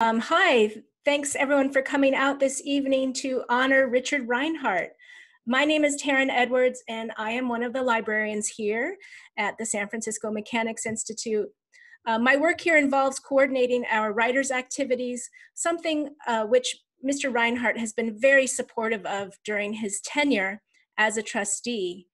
Um, hi, thanks everyone for coming out this evening to honor Richard Reinhardt. My name is Taryn Edwards, and I am one of the librarians here at the San Francisco Mechanics Institute. Uh, my work here involves coordinating our writers' activities, something uh, which Mr. Reinhardt has been very supportive of during his tenure as a trustee.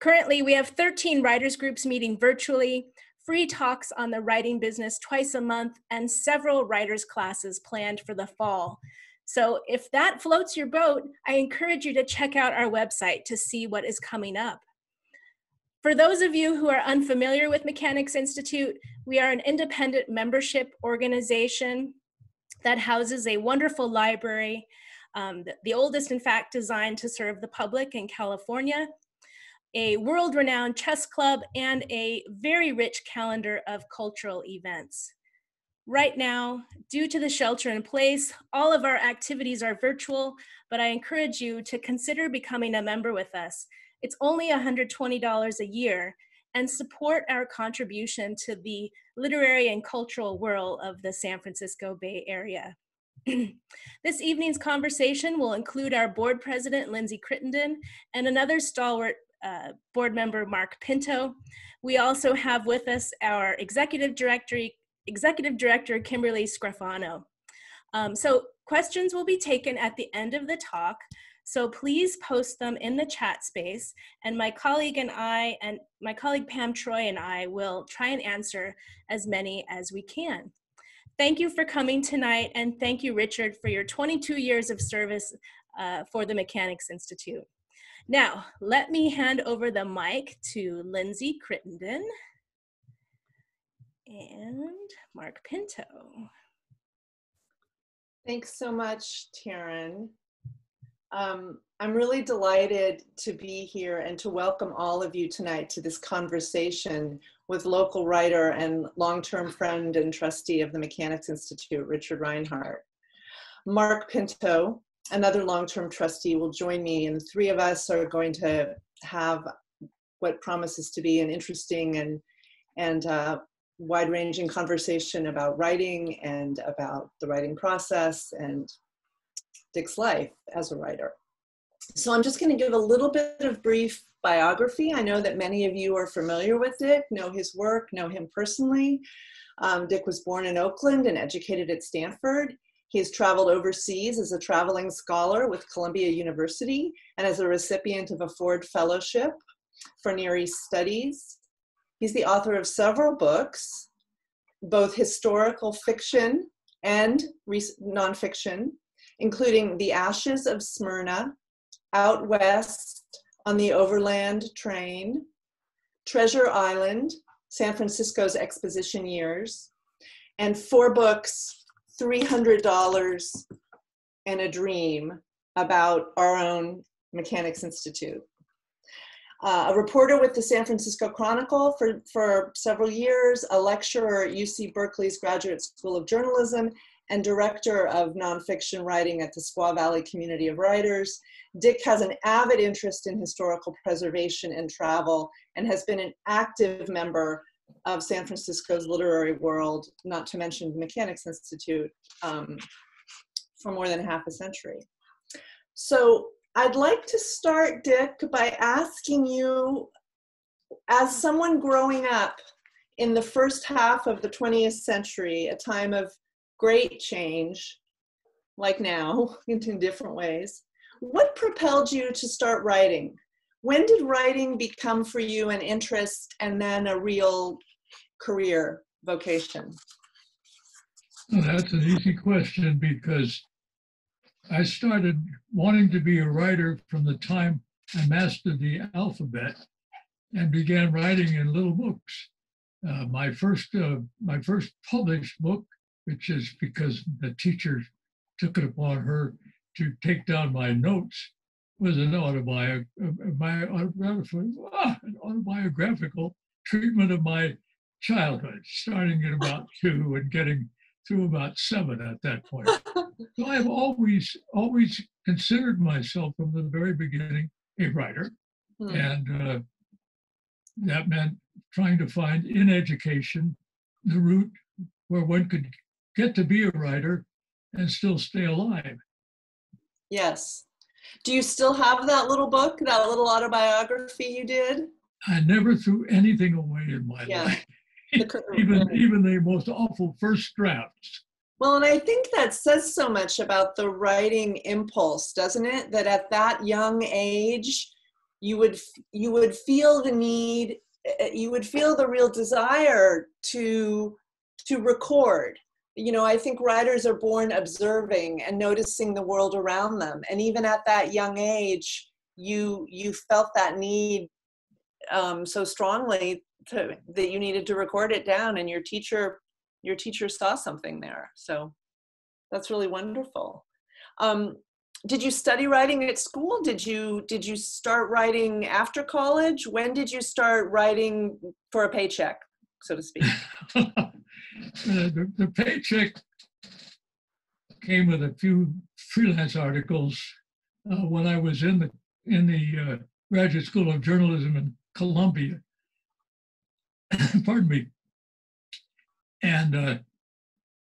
Currently, we have 13 writers groups meeting virtually, free talks on the writing business twice a month, and several writers' classes planned for the fall. So if that floats your boat, I encourage you to check out our website to see what is coming up. For those of you who are unfamiliar with Mechanics Institute, we are an independent membership organization that houses a wonderful library, um, the, the oldest in fact designed to serve the public in California, a world renowned chess club, and a very rich calendar of cultural events. Right now, due to the shelter in place, all of our activities are virtual, but I encourage you to consider becoming a member with us. It's only $120 a year and support our contribution to the literary and cultural world of the San Francisco Bay Area. this evening's conversation will include our board president, Lindsey Crittenden, and another stalwart uh, board member Mark Pinto. We also have with us our executive director, executive director Kimberly Scrofano. Um, so questions will be taken at the end of the talk. So please post them in the chat space and my colleague and I and my colleague Pam Troy and I will try and answer as many as we can. Thank you for coming tonight and thank you Richard for your 22 years of service uh, for the Mechanics Institute. Now, let me hand over the mic to Lindsey Crittenden and Mark Pinto. Thanks so much, Taryn. Um, I'm really delighted to be here and to welcome all of you tonight to this conversation with local writer and long-term friend and trustee of the Mechanics Institute, Richard Reinhardt. Mark Pinto, another long-term trustee will join me and the three of us are going to have what promises to be an interesting and and uh, wide-ranging conversation about writing and about the writing process and Dick's life as a writer. So I'm just going to give a little bit of brief biography. I know that many of you are familiar with Dick, know his work, know him personally. Um, Dick was born in Oakland and educated at Stanford. He has traveled overseas as a traveling scholar with Columbia University and as a recipient of a Ford Fellowship for Near East Studies. He's the author of several books, both historical fiction and nonfiction, including The Ashes of Smyrna, Out West on the Overland Train, Treasure Island, San Francisco's Exposition Years, and four books $300 and a dream about our own Mechanics Institute. Uh, a reporter with the San Francisco Chronicle for, for several years, a lecturer at UC Berkeley's Graduate School of Journalism, and director of nonfiction writing at the Squaw Valley Community of Writers. Dick has an avid interest in historical preservation and travel and has been an active member of San Francisco's literary world, not to mention the Mechanics Institute, um, for more than half a century. So I'd like to start, Dick, by asking you, as someone growing up in the first half of the 20th century, a time of great change, like now, in different ways, what propelled you to start writing? When did writing become for you an interest and then a real career vocation? Well, that's an easy question because I started wanting to be a writer from the time I mastered the alphabet and began writing in little books. Uh, my first uh, my first published book, which is because the teacher took it upon her to take down my notes, was an, autobi- autobiographical, ah, an autobiographical treatment of my childhood, starting at about two and getting through about seven at that point. so I've always, always considered myself from the very beginning a writer. Hmm. And uh, that meant trying to find in education the route where one could get to be a writer and still stay alive. Yes. Do you still have that little book, that little autobiography you did? I never threw anything away in my Yeah. life, even even the most awful first drafts. Well, and I think that says so much about the writing impulse, doesn't it? That at that young age, you would you would feel the need, uh, you would feel the real desire to to record. You know, I think writers are born observing and noticing the world around them, and even at that young age, you you felt that need um, so strongly to, that you needed to record it down, and your teacher your teacher saw something there. So that's really wonderful. Um, did you study writing at school? Did you did you start writing after college? When did you start writing for a paycheck, so to speak? Uh, the, the paycheck came with a few freelance articles uh, when I was in the in the uh, graduate school of journalism in Columbia. Pardon me. And uh,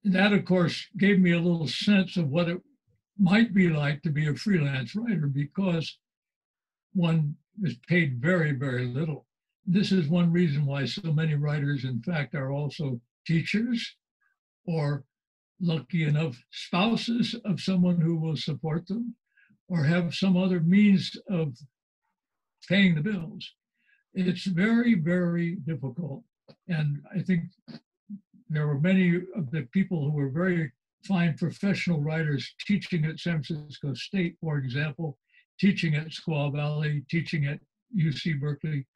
that, of course, gave me a little sense of what it might be like to be a freelance writer because one is paid very, very little. This is one reason why so many writers, in fact, are also teachers or lucky enough spouses of someone who will support them or have some other means of paying the bills. It's very, very difficult. And I think there were many of the people who were very fine professional writers teaching at San Francisco State, for example, teaching at Squaw Valley, teaching at UC Berkeley,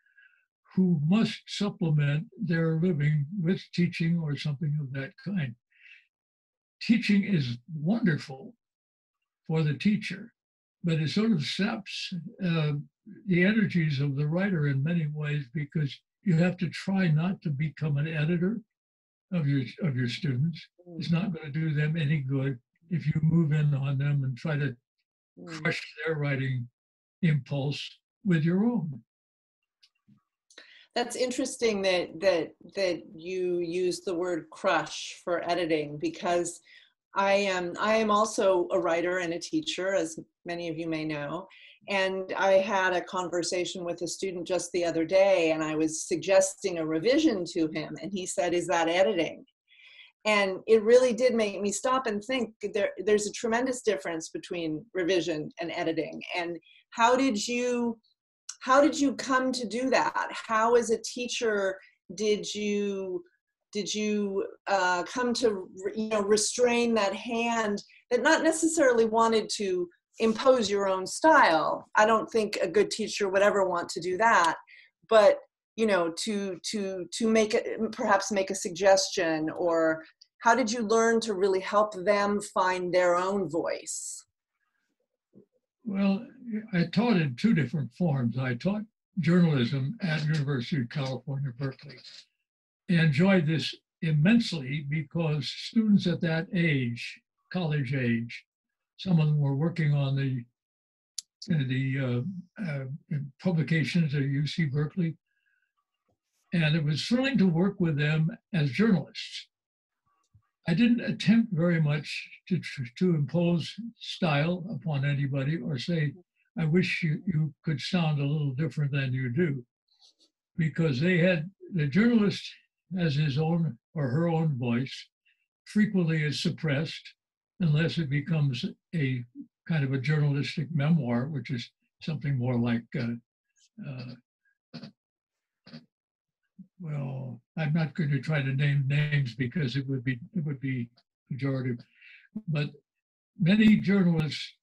who must supplement their living with teaching or something of that kind. Teaching is wonderful for the teacher, but it sort of saps uh, the energies of the writer in many ways because you have to try not to become an editor of your of your students. It's not going to do them any good if you move in on them and try to Mm. crush their writing impulse with your own. That's interesting that that that you use the word crush for editing because I am I am also a writer and a teacher, as many of you may know. And I had a conversation with a student just the other day, and I was suggesting a revision to him, and he said, "Is that editing?" And it really did make me stop and think. There, there's a tremendous difference between revision and editing. And how did you how did you come to do that? How as a teacher did you did you uh, come to you know restrain that hand that not necessarily wanted to impose your own style? I don't think a good teacher would ever want to do that but you know to to to make it perhaps make a suggestion or how did you learn to really help them find their own voice Well, I taught in two different forms. I taught journalism at University of California, Berkeley. I enjoyed this immensely because students at that age, college age, some of them were working on the the uh, uh, publications at UC Berkeley, and it was thrilling to work with them as journalists. I didn't attempt very much to, to impose style upon anybody or say, I wish you, you could sound a little different than you do. Because they had, the journalist has his own or her own voice, frequently is suppressed unless it becomes a kind of a journalistic memoir, which is something more like uh, uh, well, I'm not going to try to name names because it would be it would be pejorative, but many journalists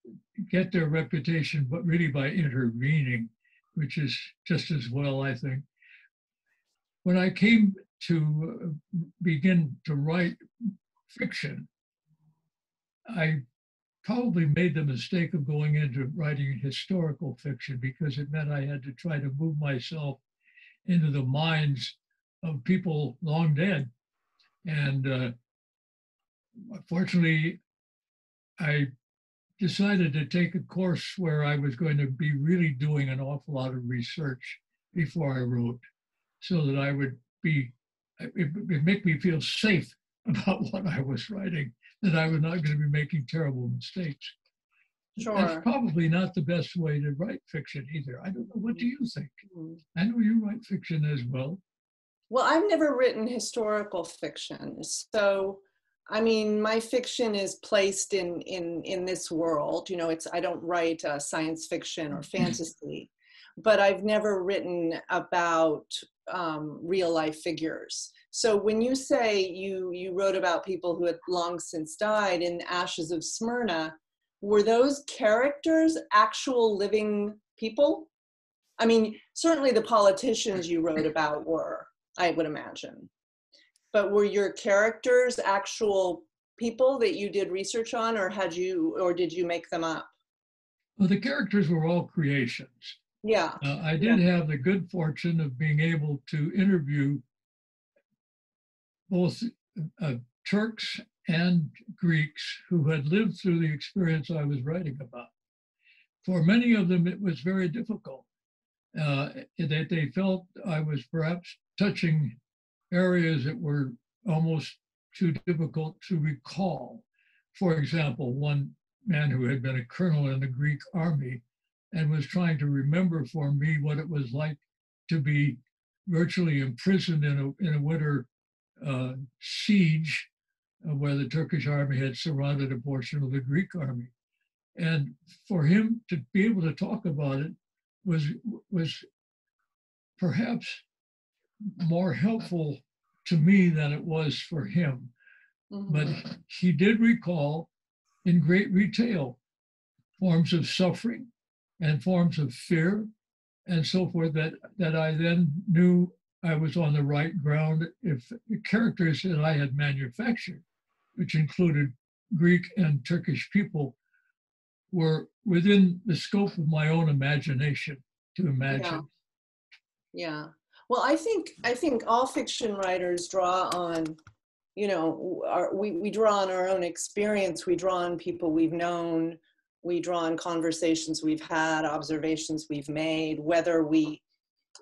get their reputation, but really by intervening, which is just as well, I think. When I came to uh, begin to write fiction, I probably made the mistake of going into writing historical fiction because it meant I had to try to move myself into the minds of people long dead. And uh, fortunately, I decided to take a course where I was going to be really doing an awful lot of research before I wrote, so that I would be, it would make me feel safe about what I was writing, that I was not going to be making terrible mistakes. Sure. That's probably not the best way to write fiction either. I don't know. What do you think? Mm. I know you write fiction as well. Well, I've never written historical fiction. So, I mean, my fiction is placed in in in this world. You know, it's I don't write uh, science fiction or fantasy, but I've never written about um, real life figures. So when you say you you wrote about people who had long since died in the Ashes of Smyrna, were those characters actual living people? I mean, certainly the politicians you wrote about were, I would imagine. But were your characters actual people that you did research on or had you or did you make them up? Well, the characters were all creations. Yeah. Uh, I did have the good fortune of being able to interview both uh, Turks and Greeks who had lived through the experience I was writing about. For many of them, it was very difficult. Uh, that they felt I was perhaps touching areas that were almost too difficult to recall. For example, one man who had been a colonel in the Greek army and was trying to remember for me what it was like to be virtually imprisoned in a, in a winter uh, siege uh, where the Turkish army had surrounded a portion of the Greek army. And for him to be able to talk about it was, was perhaps more helpful to me than it was for him. Mhm. But he did recall in great detail forms of suffering and forms of fear and so forth that, that I then knew I was on the right ground if the characters that I had manufactured, which included Greek and Turkish people, were within the scope of my own imagination to imagine. Yeah. yeah. Well, I think I think all fiction writers draw on, you know, our, we we draw on our own experience. We draw on people we've known. We draw on conversations we've had, observations we've made. Whether we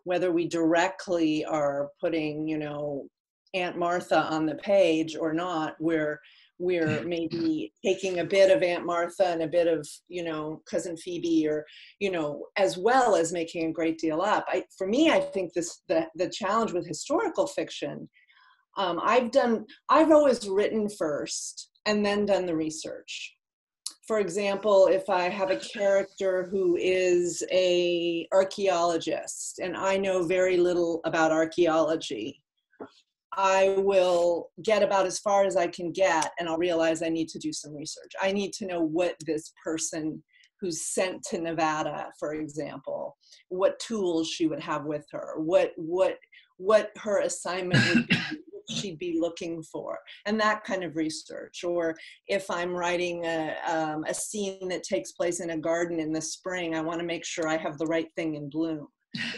whether we directly are putting, you know, Aunt Martha on the page or not, we're we're maybe taking a bit of Aunt Martha and a bit of, you know, cousin Phoebe or, you know, as well as making a great deal up. I, for me, I think this the the challenge with historical fiction. Um, I've done. I've always written first and then done the research. For example, if I have a character who is a archaeologist and I know very little about archaeology, I will get about as far as I can get and I'll realize I need to do some research. I need to know what this person who's sent to Nevada, for example, what tools she would have with her, what what what her assignment would be, what she'd be looking for, and that kind of research. Or if I'm writing a, um, a scene that takes place in a garden in the spring, I want to make sure I have the right thing in bloom.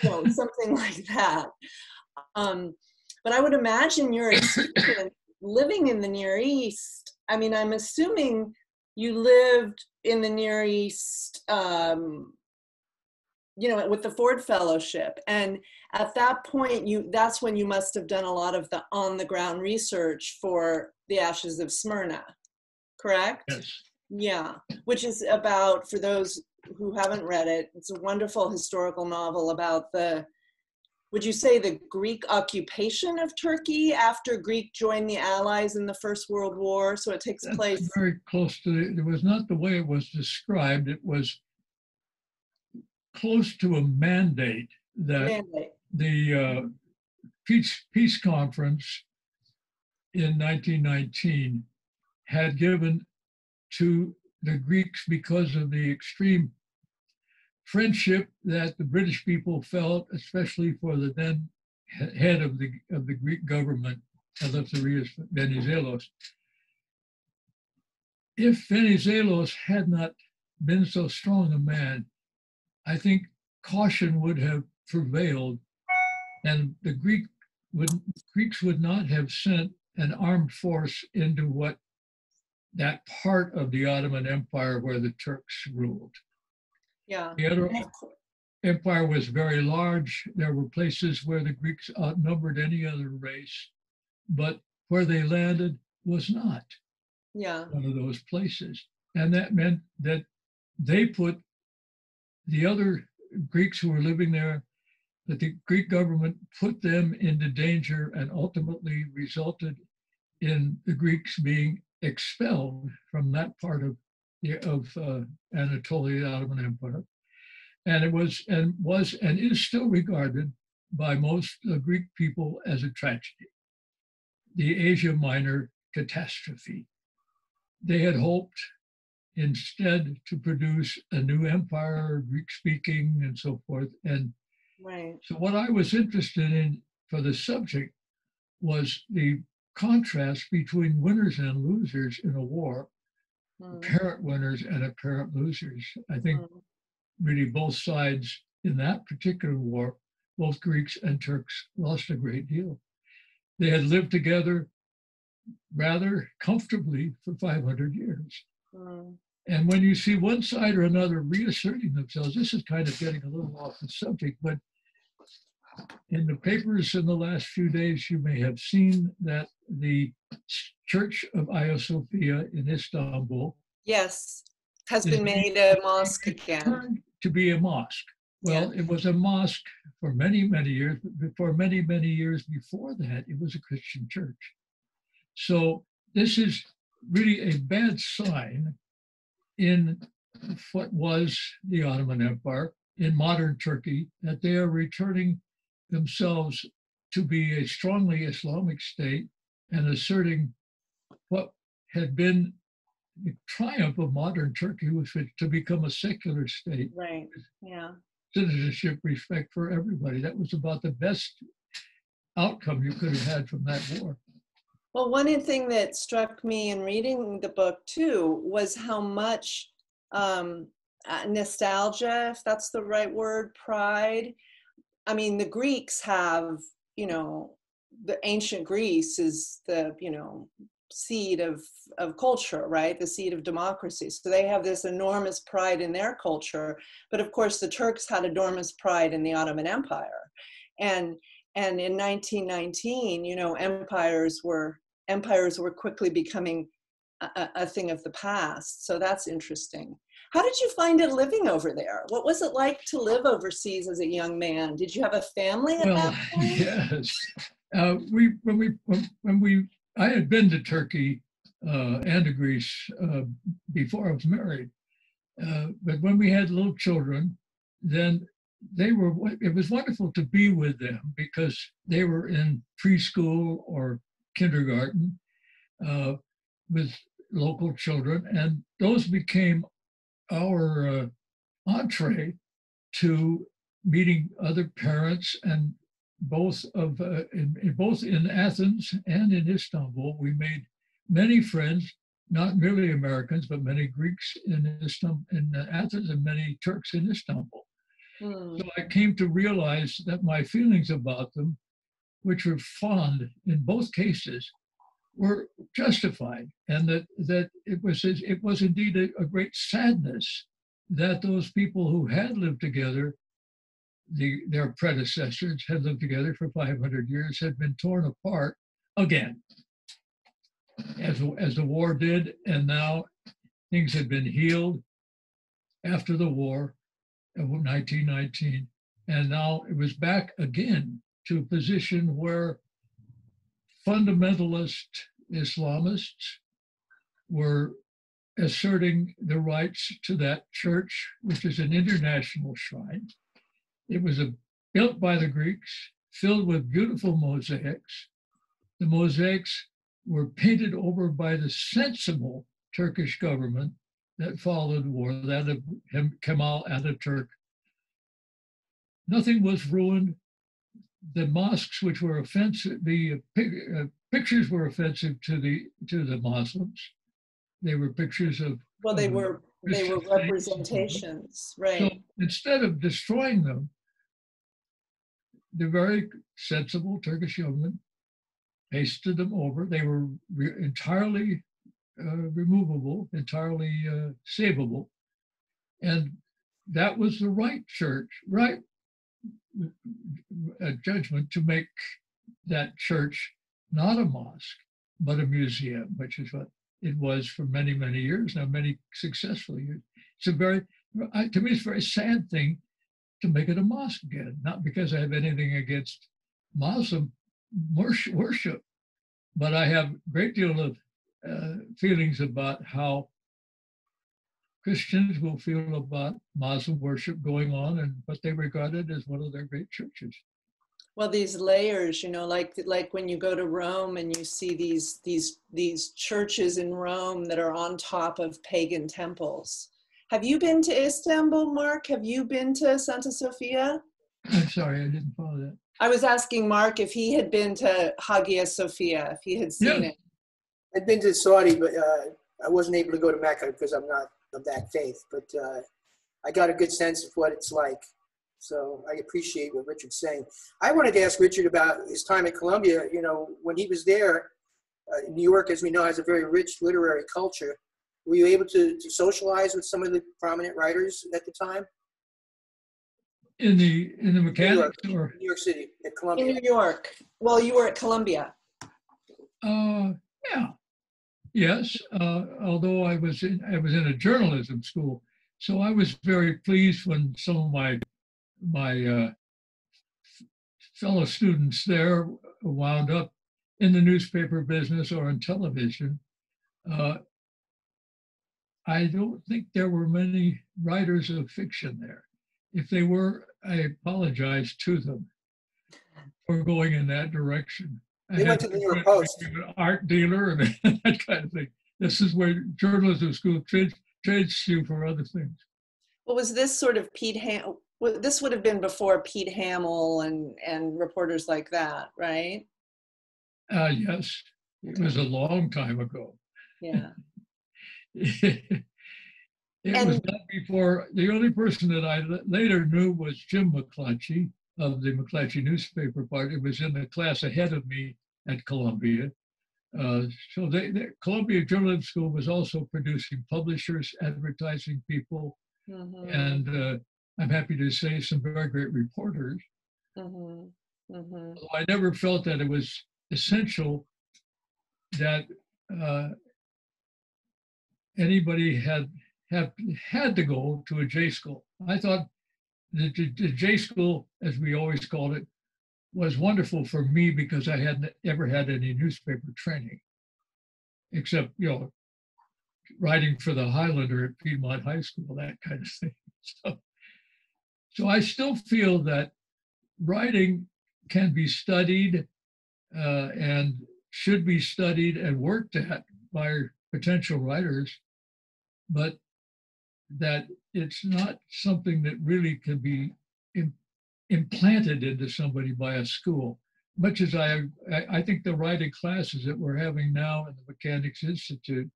You know, something like that. Um, but I would imagine your experience living in the Near East. I mean, I'm assuming you lived in the Near East, um, you know, with the Ford Fellowship, and at that point, you that's when you must have done a lot of the on the ground research for the Ashes of Smyrna, correct? Yes. Yeah, which is about for those who haven't read it, it's a wonderful historical novel about the would you say the Greek occupation of Turkey after Greek joined the Allies in the First World War? So it takes That's place. very close to the, it was not the way it was described. It was close to a mandate that mandate. the uh, peace peace conference in 1919 had given to the Greeks because of the extreme friendship that the British people felt, especially for the then head of the of the Greek government, Eleftherios Venizelos. If Venizelos had not been so strong a man, I think caution would have prevailed, and the Greek would Greeks would not have sent an armed force into what that part of the Ottoman Empire where the Turks ruled. Yeah. The other empire was very large. There were places where the Greeks outnumbered any other race, but where they landed was not Yeah. one of those places. And that meant that they put the other Greeks who were living there, that the Greek government put them into danger and ultimately resulted in the Greeks being expelled from that part of the, of uh, Anatolia, the Ottoman Empire. And it was and was and is still regarded by most uh, Greek people as a tragedy. The Asia Minor catastrophe. They had hoped instead to produce a new empire, Greek speaking, and so forth. And Right. so, what I was interested in for the subject was the contrast between winners and losers in a war, Mm, apparent winners and apparent losers. I think mm, really both sides in that particular war, both Greeks and Turks lost a great deal. They had lived together rather comfortably for 500 years. mm. And when you see one side or another reasserting themselves, this is kind of getting a little off the subject, but in the papers in the last few days, you may have seen that the Church of Hagia Sophia in Istanbul Yes. Has been made a mosque again. to be a mosque. Well, it was a mosque for many, many years, but for many, many years before that, it was a Christian church. So this is really a bad sign in what was the Ottoman Empire in modern Turkey that they are returning themselves to be a strongly Islamic state and asserting what had been the triumph of modern Turkey which was to become a secular state Right. Yeah. citizenship, respect for everybody. That was about the best outcome you could have had from that war. Well, one thing that struck me in reading the book too was how much um, uh, nostalgia, if that's the right word, pride. I mean, the Greeks have, you know, the ancient Greece is the, you know, seed of of culture, right? The seed of democracy. So they have this enormous pride in their culture. But of course, the Turks had enormous pride in the Ottoman Empire, and and in 1919, you know, empires were empires were quickly becoming a, a- thing of the past. So that's interesting. How did you find it living over there? What was it like to live overseas as a young man? Did you have a family at Well, that point? yes. Uh, we when we when, when we I had been to Turkey uh, and to Greece uh, before I was married, uh, but when we had little children, then they were. It was wonderful to be with them because they were in preschool or kindergarten uh, with local children, and those became our uh, entree to meeting other parents and both of uh, in, in both in Athens and in Istanbul, we made many friends, not merely Americans, but many Greeks in Istanbul, in Athens, and many Turks in Istanbul. Hmm, So I came to realize that my feelings about them, which were fond in both cases, were justified, and that that it was it was indeed a, a great sadness that those people who had lived together, the their predecessors had lived together for 500 years, had been torn apart again, as as the war did, and now things had been healed after the war of 1919, and now it was back again to a position where fundamentalist Islamists were asserting the rights to that church, which is an international shrine. It was a, built by the Greeks, filled with beautiful mosaics. The mosaics were painted over by the sensible Turkish government that followed war, that of Kemal Ataturk. Nothing was ruined. The mosques, which were offensive, the uh, uh, pictures were offensive to the to the Muslims. They were pictures of Well, they um, were they were representations, So right? instead of destroying them, the very sensible Turkish government pasted them over. They were re- entirely uh, removable, entirely uh, savable, and that was the right church, right uh, judgment to make that church not a mosque, but a museum, which is what it was for many, many years now, many successful years. It's a very, to me, it's a very sad thing to make it a mosque again, not because I have anything against Muslim worship, but I have a great deal of uh, feelings about how Christians will feel about Muslim worship going on and what they regarded as one of their great churches. Well, these layers, you know, like like when you go to Rome and you see these these these churches in Rome that are on top of pagan temples. Have you been to Istanbul, Mark? Have you been to Santa Sofia? I'm sorry, I didn't follow that. I was asking Mark if he had been to Hagia Sophia, if he had seen yeah. it. I'd been to Saudi, but uh, I wasn't able to go to Mecca because I'm not of that faith. But uh, I got a good sense of what it's like. So I appreciate what Richard's saying. I wanted to ask Richard about his time at Columbia. You know, when he was there, uh, New York, as we know, has a very rich literary culture. Were you able to, to socialize with some of the prominent writers at the time? In the in the mechanics New York, or New York City at Columbia. In New York. Well, you were at Columbia. Uh, yeah, yes. Uh, although I was in I was in a journalism school, so I was very pleased when some of my my uh, fellow students there wound up in the newspaper business or on television. Uh, I don't think there were many writers of fiction there. If they were, I apologize to them for going in that direction. They went to the New York Post. An art dealer and that kind of thing. This is where journalism school trades, trades you for other things. Well, was this sort of Pete Ham? This would have been before Pete Hamill and and reporters like that, right? Uh, yes, it was a long time ago. Yeah. it and, was not before. The only person that I later knew was Jim McClatchy of the McClatchy newspaper part. It was in the class ahead of me at Columbia. Uh, so they, they, Columbia Journalism School was also producing publishers, advertising people, mm-hmm. and uh, I'm happy to say some very great reporters. Mm-hmm. Mm-hmm. I never felt that it was essential that uh, anybody had have had to go to a J school. I thought the, the, J school, as we always called it, was wonderful for me because I hadn't ever had any newspaper training, except you know, writing for the Highlander at Piedmont High School, that kind of thing. So, so I still feel that writing can be studied uh, and should be studied and worked at by potential writers but that it's not something that really can be in, implanted into somebody by a school. Much as I, I think the writing classes that we're having now in the Mechanics Institute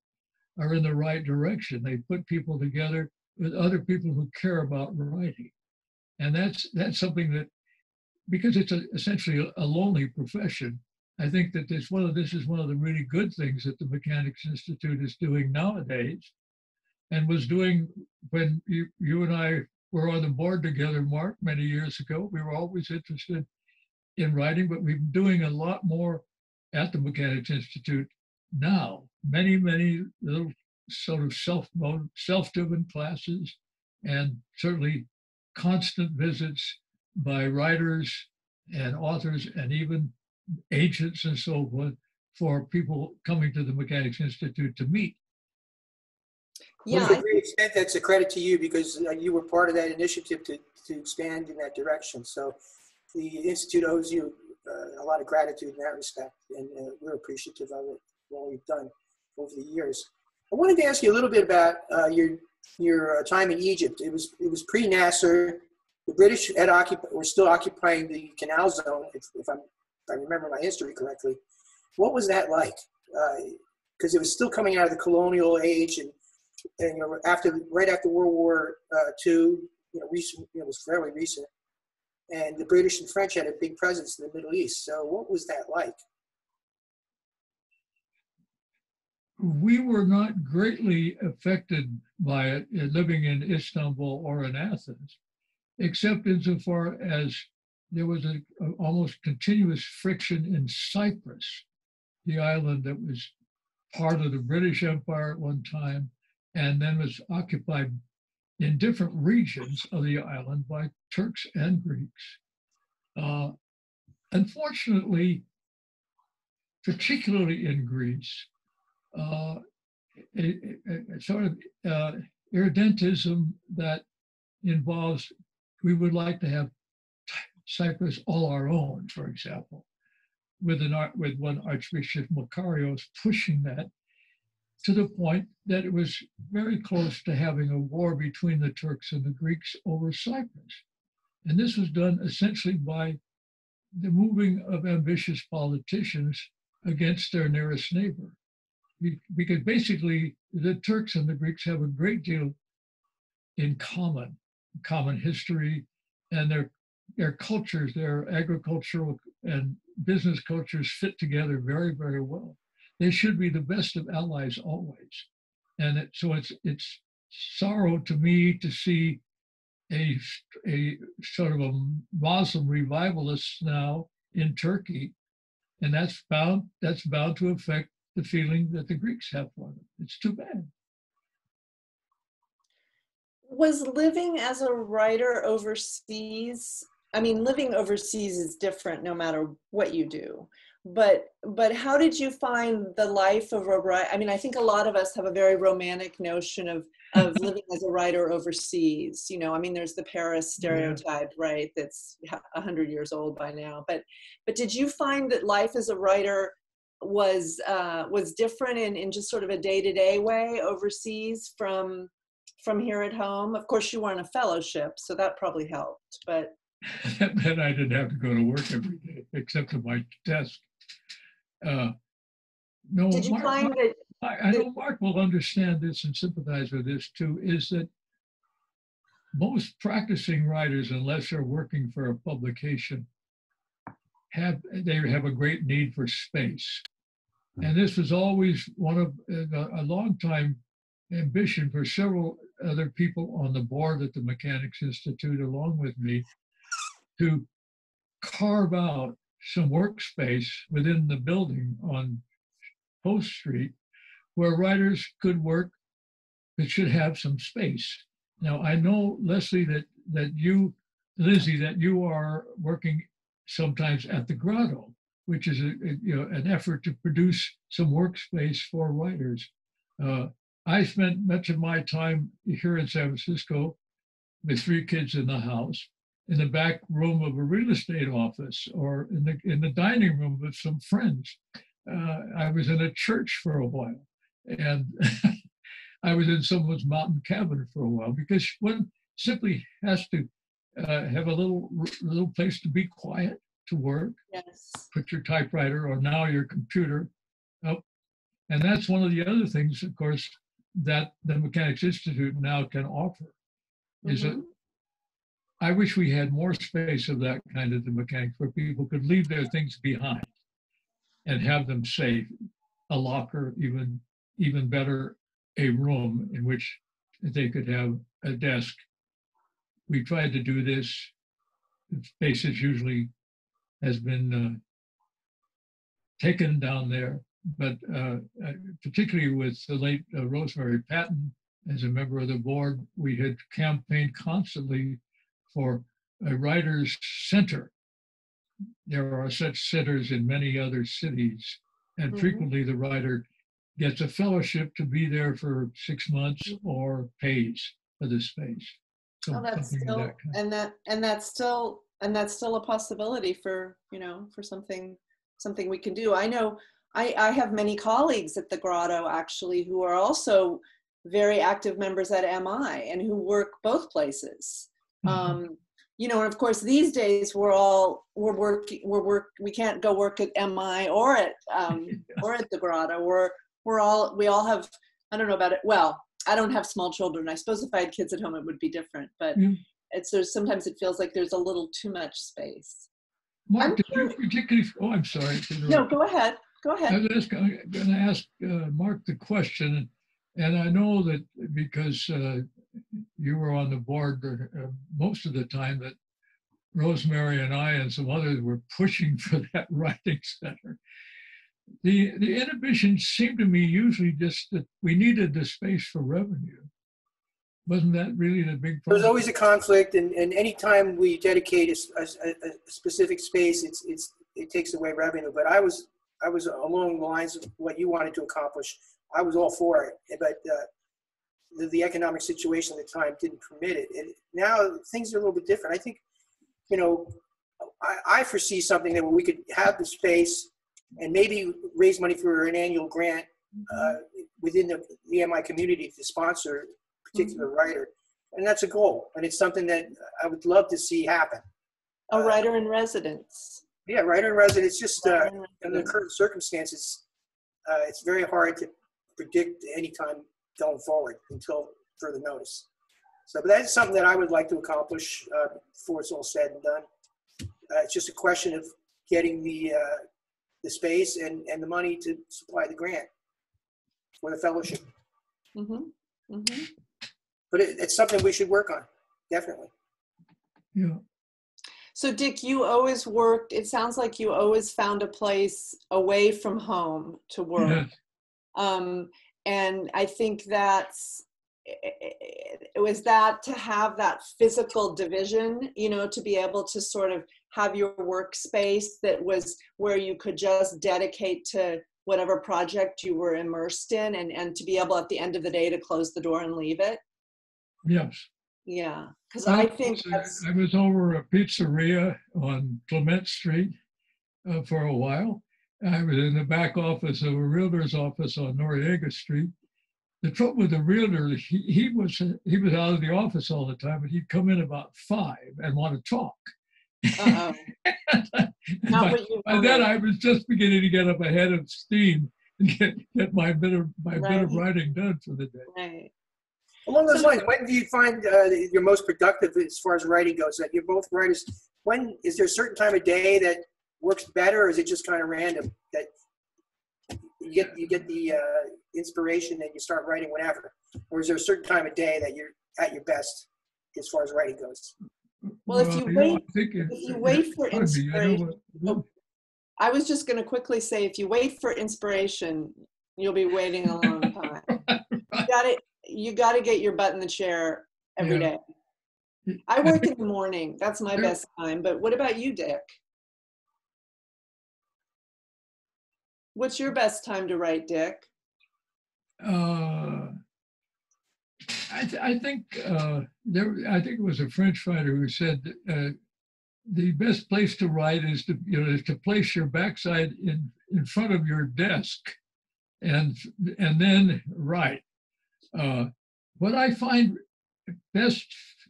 are in the right direction. They put people together with other people who care about writing, and that's that's something that because it's a, essentially a, a lonely profession. I think that this one of this is one of the really good things that the Mechanics Institute is doing nowadays and was doing when you, you and I were on the board together, Mark, many years ago. We were always interested in writing, but we've been doing a lot more at the Mechanics Institute now. Many, many little sort of self self-driven classes, and certainly constant visits by writers and authors and even agents and so forth for people coming to the Mechanics Institute to meet yeah, to a great extent, that's a credit to you because uh, you were part of that initiative to, to expand in that direction. So the Institute owes you uh, a lot of gratitude in that respect, and uh, we're appreciative of it, what we've done over the years. I wanted to ask you a little bit about uh, your your uh, time in Egypt. It was it was pre Nasser. The British had occupied were still occupying the Canal Zone, if, if, if i remember my history correctly. What was that like? Because uh, it was still coming out of the colonial age and and, you know, after right after World War uh, II, you know, recent, you know, it was fairly recent, and the British and French had a big presence in the Middle East. So, what was that like? We were not greatly affected by it uh, living in Istanbul or in Athens, except insofar as there was a, a almost continuous friction in Cyprus the island that was part of the British Empire at one time and then was occupied in different regions of the island by Turks and Greeks. Uh, unfortunately, particularly in Greece, uh, a, a, a, sort of uh, irredentism that involves we would like to have Cyprus all our own, for example, with an with one Archbishop Makarios pushing that to the point that it was very close to having a war between the Turks and the Greeks over Cyprus. And this was done essentially by the moving of ambitious politicians against their nearest neighbor. Because basically, the Turks and the Greeks have a great deal in common, common history, and their their cultures, their agricultural and business cultures fit together very, very well. They should be the best of allies always. And it, so it's it's sorrow to me to see a, a sort of a Muslim revivalist now in Turkey, and that's bound that's bound to affect the feeling that the Greeks have for them. It's too bad. Was living as a writer overseas? I mean, living overseas is different no matter what you do but but how did you find the life of a writer i mean i think a lot of us have a very romantic notion of of living as a writer overseas you know i mean there's the paris stereotype yeah. right that's 100 years old by now but but did you find that life as a writer was uh, was different in, in just sort of a day-to-day way overseas from from here at home of course you were on a fellowship so that probably helped but that meant i didn't have to go to work every day except at my desk uh, no, Did you Mark, find Mark, that? I, I know Mark will understand this and sympathize with this too, is that most practicing writers, unless they're working for a publication, have they have a great need for space. Hmm. And this was always one of uh, a, a long time ambition for several other people on the board at the Mechanics Institute, along with me, to carve out some workspace within the building on Post Street where writers could work that should have some space. Now, I know, Leslie, that, that you, Lizzie, that you are working sometimes at the Grotto, which is a, a, you know, an effort to produce some workspace for writers. Uh, I spent much of my time here in San Francisco with three kids in the house in the back room of a real estate office or in the in the dining room with some friends. Uh, I was in a church for a while, and I was in someone's mountain cabin for a while because one simply has to uh, have a little little place to be quiet to work. Yes. Put your typewriter or now your computer up, and that's one of the other things, of course, that the Mechanics Institute now can offer. Is mm-hmm. a I wish we had more space of that kind of the mechanics where people could leave their things behind and have them safe. A locker, even even better, a room in which they could have a desk. We tried to do this. The space is usually has been uh, taken down there, but uh, uh particularly with the late uh, Rosemary Patton as a member of the board, we had campaigned constantly for a writer's center. There are such centers in many other cities, and mm-hmm. frequently the writer gets a fellowship to be there for six months mm-hmm. or pays for the space. So oh, that's still, that and that and that's still and that's still a possibility for you know for something something we can do. I know I, I have many colleagues at the Grotto actually who are also very active members at MI and who work both places. Mm-hmm. Um, you know, and of course these days we're all we're working we're work we can't go work at MI or at um, or at the Grotto. We're we're all we all have I don't know about it. Well, I don't have small children. I suppose if I had kids at home, it would be different. But mm. it's there's sometimes it feels like there's a little too much space. Mark, did you particularly? Oh, I'm sorry. No, go ahead. Go ahead. I was going to ask uh, Mark the question, and I know that because uh, you were on the board uh, most of the time that Rosemary and I and some others were pushing for that writing center. the the inhibition seemed to me usually just that we needed the space for revenue. Wasn't that really the big problem? There's always a conflict, and, and anytime we dedicate a, a, a specific space, it's, it's, it takes away revenue. But I was, I was along the lines of what you wanted to accomplish. I was all for it, but uh, the, the economic situation at the time didn't permit it. And now things are a little bit different. I think, you know, I, I foresee something that we could have the space and maybe raise money for an annual grant uh, within the, the MI community to sponsor a particular Mm-hmm. writer. And that's a goal. And it's something that I would love to see happen. A writer in residence. Yeah, writer in residence, just uh, in in the current circumstances, uh, it's very hard to predict any time going forward until further notice. So, but that's something that I would like to accomplish uh, before it's all said and done. Uh, it's just a question of getting the uh, the space and, and the money to supply the grant for the fellowship. Mhm, mhm. But it, it's something we should work on, definitely. Yeah. So Dick, you always worked, it sounds like you always found a place away from home to work. Yes. Um, and I think that's, it was that to have that physical division, you know, to be able to sort of have your workspace that was where you could just dedicate to whatever project you were immersed in and, and to be able at the end of the day to close the door and leave it. Yes. Yeah. Cause I think that's, I was over a pizzeria on Clement Street uh, for a while. I was in the back office of a realtor's office on Noriega Street. The trouble with the realtor, he, he was he was out of the office all the time, but he'd come in about five and want to talk. uh-oh, And by, by then. I was just beginning to get up ahead of steam and get, get my bit of my bit of writing done for the day. Right. Along those So- lines, when do you find uh, you're most productive as far as writing goes? That you're both writers. When is there a certain time of day that works better, or is it just kind of random that you get you get the uh, inspiration and you start writing whenever, or is there a certain time of day that you're at your best as far as writing goes? Well, if you know, wait- I think if you wait for inspiration, me, I know what- I was just going to quickly say if you wait for inspiration, you'll be waiting a long time. you got to you got to get your butt in the chair every Yeah. day. I work in the morning. That's my best time. But what about you, Dick? What's your best time to write, Dick? Uh, I, th- I think uh, there. I think it was a French writer who said uh, the best place to write is to you know is to place your backside in in front of your desk, and and then write. Uh, what I find best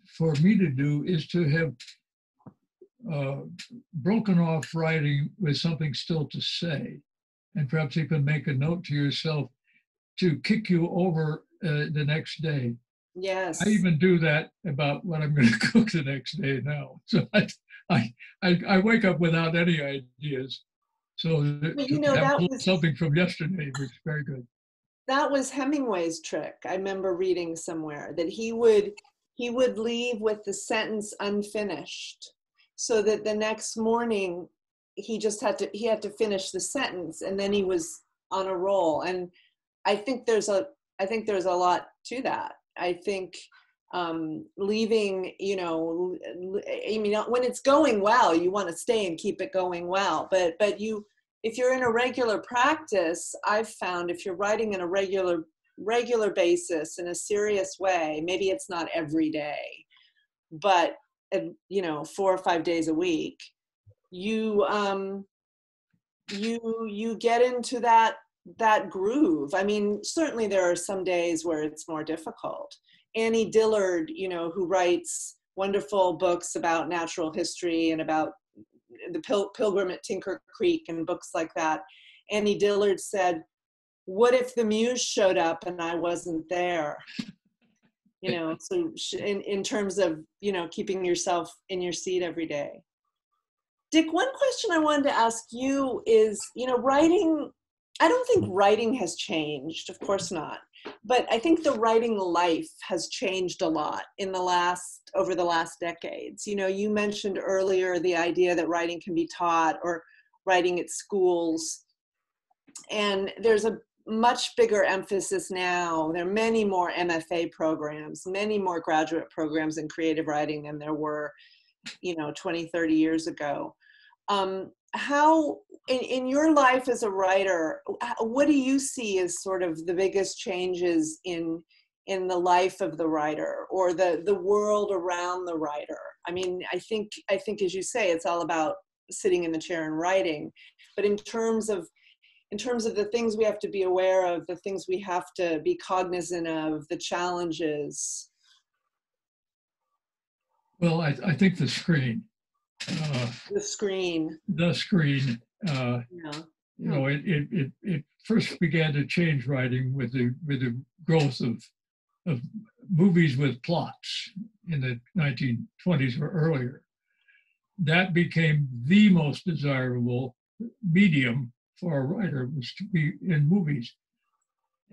for me to do is to have uh, broken off writing with something still to say, and perhaps you can make a note to yourself to kick you over uh, the next day. Yes. I even do that about what I'm going to cook the next day now. So I, I, I, I wake up without any ideas. So that- But you know, that was- something from yesterday was very good. that was Hemingway's trick. I remember reading somewhere that he would he would leave with the sentence unfinished so that the next morning he just had to he had to finish the sentence and then he was on a roll and I think there's a I think there's a lot to that. I think um, leaving, you know, I mean, when it's going well, you want to stay and keep it going well. But but you, if you're in a regular practice, I've found if you're writing in a regular regular basis in a serious way, maybe it's not every day, but you know, four or five days a week, you um, you you get into that that groove. I mean, certainly there are some days where it's more difficult. Annie Dillard, you know, who writes wonderful books about natural history and about the Pil- Pilgrim at Tinker Creek and books like that. Annie Dillard said, "What if the muse showed up and I wasn't there?" You know, so in in terms of you know keeping yourself in your seat every day. Dick, one question I wanted to ask you is, you know, writing. I don't think writing has changed, of course not. But I think the writing life has changed a lot in the last over the last decades. You know, you mentioned earlier the idea that writing can be taught or writing at schools. and there's a much bigger emphasis now. There are many more MFA programs, many more graduate programs in creative writing than there were, you know, 20, 30 years ago. Um, how, in, in your life as a writer, what do you see as sort of the biggest changes in in the life of the writer or the the world around the writer? I mean, I think I think as you say, it's all about sitting in the chair and writing, but in terms of in terms of the things we have to be aware of, the things we have to be cognizant of, the challenges? Well, I, I think the screen. Uh, the screen. The screen. Uh, yeah. You know, it, it, it, it first began to change writing with the with the growth of of movies with plots in the 1920s or earlier. That became the most desirable medium for a writer was to be in movies.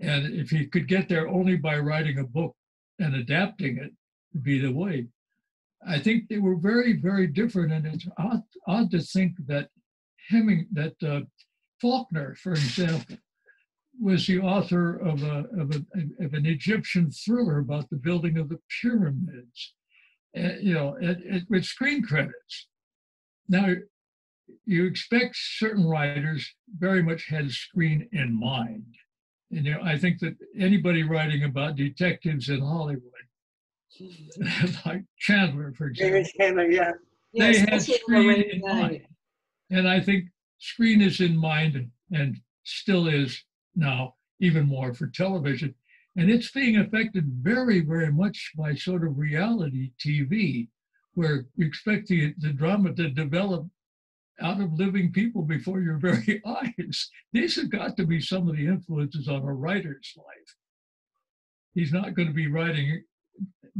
And if he could get there only by writing a book and adapting it, would be the way. I think they were very, very different. And it's odd, odd to think that Heming, that uh, Faulkner, for example, was the author of, a, of, a, of an Egyptian thriller about the building of the pyramids, uh, you know, it, it, with screen credits. Now, you expect certain writers very much had screen in mind. And you know, I think that anybody writing about detectives in Hollywood, like Chandler, for example, Chandler, yeah. they yes, had screen in mind. And I think screen is in mind and still is now, even more for television. And it's being affected very, very much by sort of reality TV, where you expect the, the drama to develop out of living people before your very eyes. These have got to be some of the influences on a writer's life. He's not going to be writing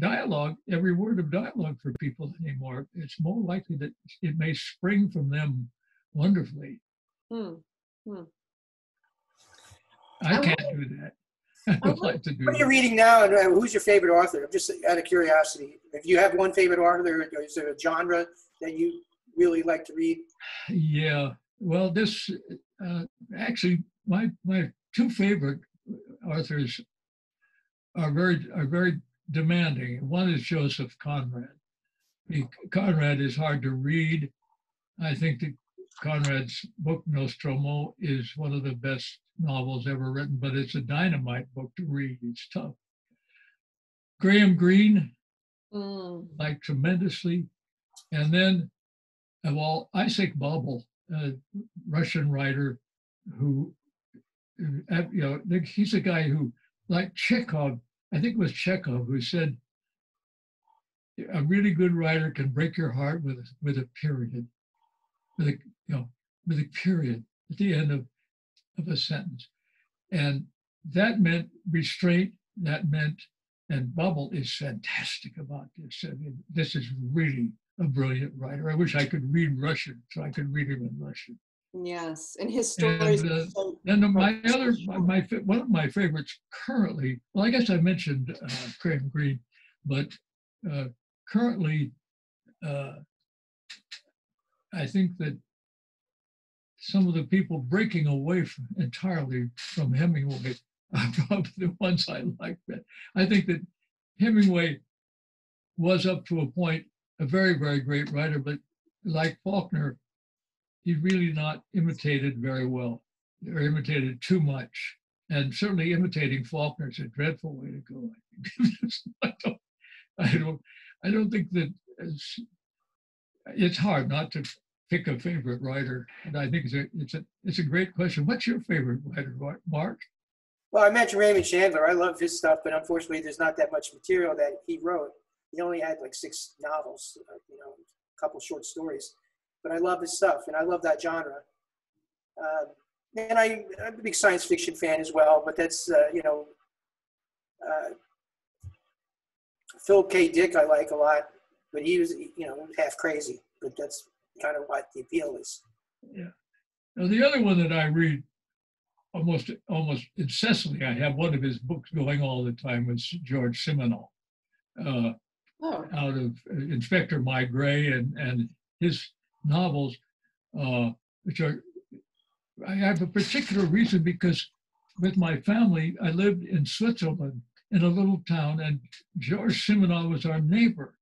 dialogue, every word of dialogue for people anymore. It's more likely that it may spring from them wonderfully. Hmm. Hmm. I can't do that. I would like to do What are you reading now, and uh, who's your favorite author? I'm Just out of curiosity, if you have one favorite author, is there a genre that you really like to read? Yeah, well, this uh, actually my my two favorite authors are very are very demanding. One is Joseph Conrad. Conrad is hard to read. I think that Conrad's book Nostromo is one of the best novels ever written, but it's a dynamite book to read. It's tough. Graham Greene, mm. like tremendously. And then well, Isaac Babel, a Russian writer who, uh, you know, he's a guy who, like Chekhov, I think it was Chekhov who said, a really good writer can break your heart with, with a period, with a, you know, with a period at the end of, of a sentence. And that meant restraint, that meant, and Babel is fantastic about this. I mean, this is really a brilliant writer. I wish I could read Russian so I could read him in Russian. Yes, and his stories. And, uh, so and my other, my, one of my favorites currently. Well, I guess I mentioned uh, Graham Greene, but uh, currently, uh, I think that some of the people breaking away from, entirely from Hemingway are probably the ones I like. That I think that Hemingway was up to a point a very, very great writer, but like Faulkner, he's really not imitated very well or imitated too much. And certainly imitating Faulkner is a dreadful way to go. I don't, I don't, I don't think that it's, it's hard not to pick a favorite writer. And I think it's a, it's a, it's a great question. What's your favorite writer, Mark? Well, I mentioned Raymond Chandler. I love his stuff, but unfortunately, there's not that much material that he wrote he only had like six novels, uh, you know, a couple short stories. But I love his stuff, and I love that genre. Um, and I, I'm a big science fiction fan as well, but that's uh, you know, uh, Philip K. Dick I like a lot, but he was you know half crazy. But that's kind of what the appeal is. Yeah. Now the other one that I read almost almost incessantly, I have one of his books going all the time. Was Georges Simenon. Uh, oh. out of uh, Inspector Maigret and, and his novels, uh, which are I have a particular reason because with my family, I lived in Switzerland in a little town, and Georges Simenon was our neighbor.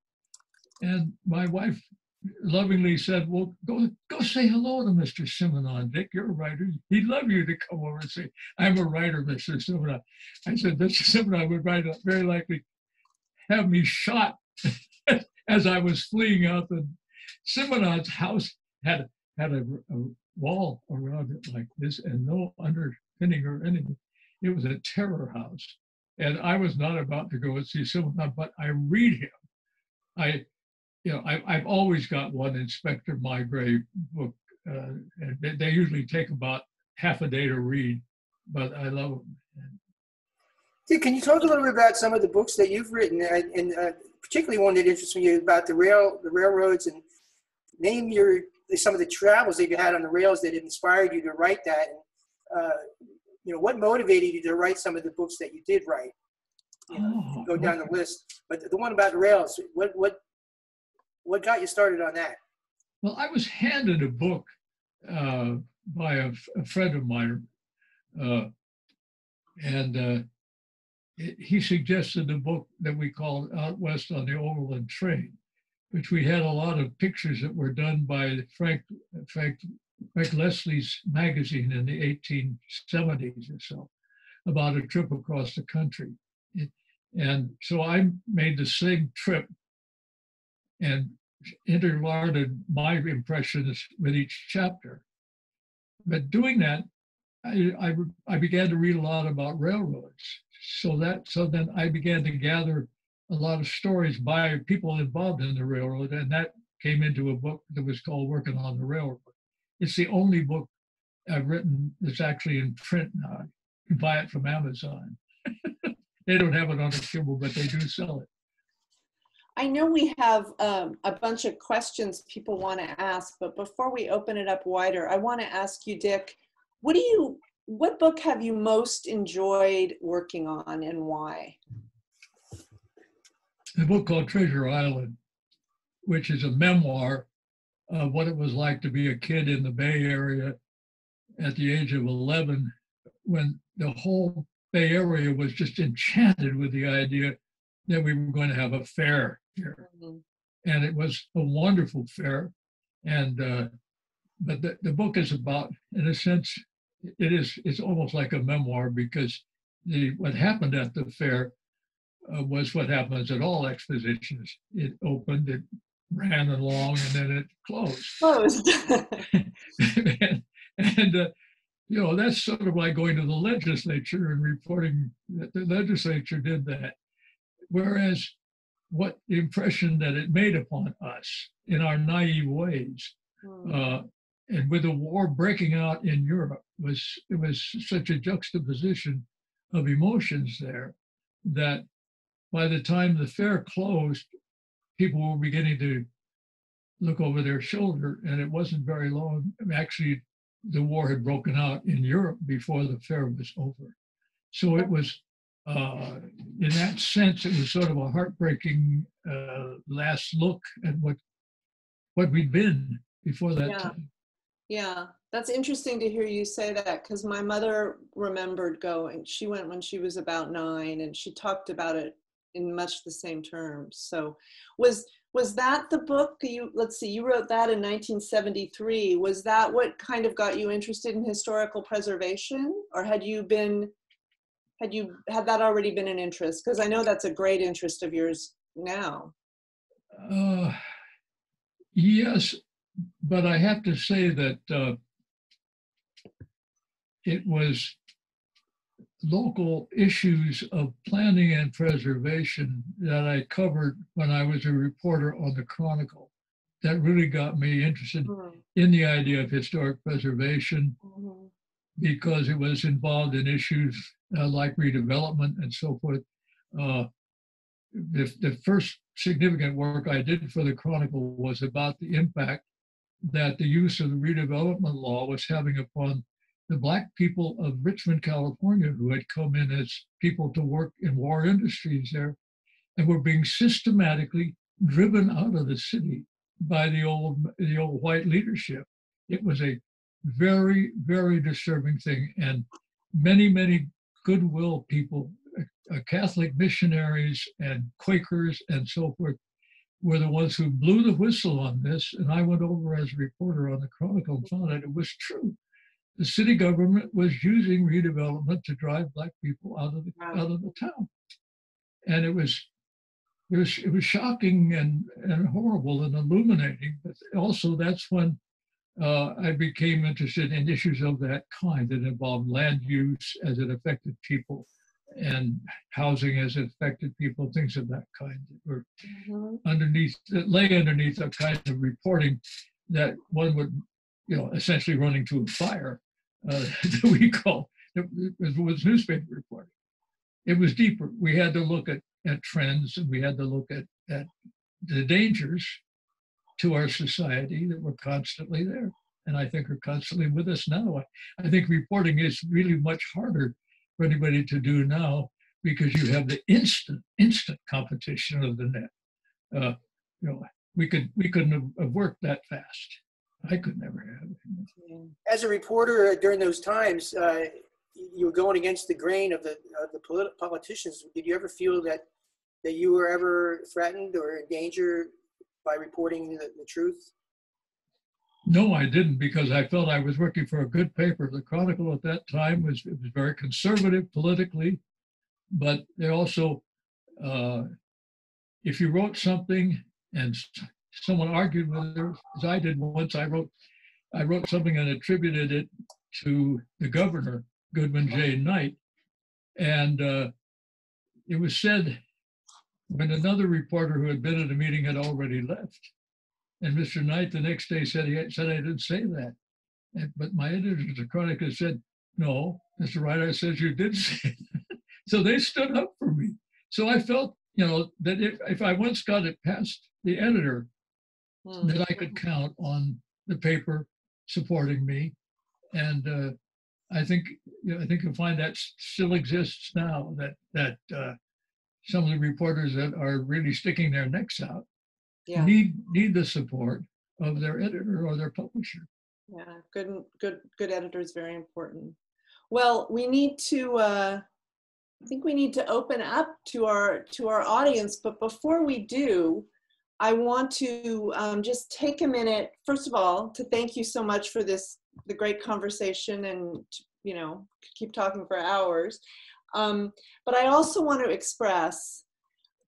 And my wife lovingly said, Well, go go say hello to Mr. Simenon. Dick, you're a writer. He'd love you to come over and say, I'm a writer, Mr. Simenon. I said, Mr. Simenon would write, very likely have me shot as I was fleeing out the Simenon's house had had a, a, wall around it like this and no underpinning or anything. It was a terror house. And I was not about to go and see Simenon, but I read him. I, you know, I, have always got one Inspector Maigret book. Uh, and they, they usually take about half a day to read, but I love them. Can you talk a little bit about some of the books that you've written, and, and uh, particularly one that interests me about the rail, the railroads, and name your some of the travels that you had on the rails that inspired you to write that. And, uh, you know, what motivated you to write some of the books that you did write? You know, oh, go down the list, but the one about the rails, what what what got you started on that? Well, I was handed a book uh, by a, a, friend of mine, uh, and uh, he suggested a book that we called Out West on the Overland Train, which we had a lot of pictures that were done by Frank, Frank, Frank Leslie's magazine in the 1870s or so about a trip across the country. It, and so I made the same trip and interlarded my impressions with each chapter. But doing that, I, I, I began to read a lot about railroads so that so then I began to gather a lot of stories by people involved in the railroad, and that came into a book that was called Working on the Railroad. It's the only book I've written that's actually in print now. You can buy it from Amazon. they don't have it on a Kindle, but they do sell it. I know we have um, a bunch of questions people want to ask, but before we open it up wider, I want to ask you, Dick, what do you what book have you most enjoyed working on and why? A book called Treasure Island, which is a memoir of what it was like to be a kid in the Bay Area at the age of 11 when the whole Bay Area was just enchanted with the idea that we were going to have a fair here. Mm-hmm. And it was a wonderful fair. And, uh, but the, the book is about, in a sense, it is it's almost like a memoir because the what happened at the fair uh, was what happens at all expositions. It opened, it ran along, and then it closed. Closed. and, and uh, you know that's sort of like going to the legislature and reporting that the legislature did that. Whereas what impression that it made upon us in our naive ways hmm. uh, and with the war breaking out in Europe, was it was such a juxtaposition of emotions there that by the time the fair closed, people were beginning to look over their shoulder, and it wasn't very long. Actually, the war had broken out in Europe before the fair was over. So it was, uh, in that sense, it was sort of a heartbreaking uh, last look at what what we'd been before that yeah. time. Yeah, that's interesting to hear you say that because my mother remembered going. She went when she was about nine, and she talked about it in much the same terms. So, was was that the book you? Let's see, you wrote that in 1973. Was that what kind of got you interested in historical preservation, or had you been had you had that already been an interest? Because I know that's a great interest of yours now. Uh, yes, but I have to say that uh, it was local issues of planning and preservation that I covered when I was a reporter on the Chronicle that really got me interested mm-hmm. in the idea of historic preservation mm-hmm. because it was involved in issues uh, like redevelopment and so forth. Uh, the, the first significant work I did for the Chronicle was about the impact that the use of the redevelopment law was having upon the black people of Richmond, California, who had come in as people to work in war industries there and were being systematically driven out of the city by the old the old white leadership. It was a very, very disturbing thing. And many, many goodwill people, uh, uh, Catholic missionaries and Quakers and so forth, were the ones who blew the whistle on this. And I went over as a reporter on the Chronicle and found that it was true. The city government was using redevelopment to drive black people out of the, Wow. out of the town. And it was it was it was shocking and, and horrible and illuminating. But also that's when uh, I became interested in issues of that kind that involved land use as it affected people and housing as it affected people, things of that kind that were Mhm. underneath, that lay underneath a kind of reporting that one would, you know, essentially running to a fire uh, that we call, it was, newspaper reporting. It was deeper. We had to look at, at trends and we had to look at, at the dangers to our society that were constantly there. And I think are constantly with us now. I, I think reporting is really much harder for anybody to do now because you have the instant, instant competition of the net. Uh, you know, we could we couldn't have worked that fast. I could never have. As a reporter during those times, uh, you were going against the grain of the of the polit- politicians. Did you ever feel that that you were ever threatened or in danger by reporting the, the truth? No, I didn't because I felt I was working for a good paper. The Chronicle at that time was it was very conservative politically, but they also, uh, if you wrote something and someone argued with her, as I did once, I wrote, I wrote something and attributed it to the governor, Goodwin J. Knight, and uh, it was said when another reporter who had been at a meeting had already left. And Mr. Knight the next day said he said I didn't say that. And, but my editor the Chronicle said, no, Mr. Wright says you did say that. so they stood up for me. So I felt, you know, that if, if I once got it past the editor, Hmm. that I could count on the paper supporting me. And uh, I think, you know, I think you'll find that still exists now, that, that uh, some of the reporters that are really sticking their necks out Yeah. need need the support of their editor or their publisher. Yeah, good, good, good editor is very important. Well, we need to, uh, I think we need to open up to our, to our audience, but before we do, I want to um, just take a minute, first of all, to thank you so much for this, the great conversation and, you know, keep talking for hours. Um, but I also want to express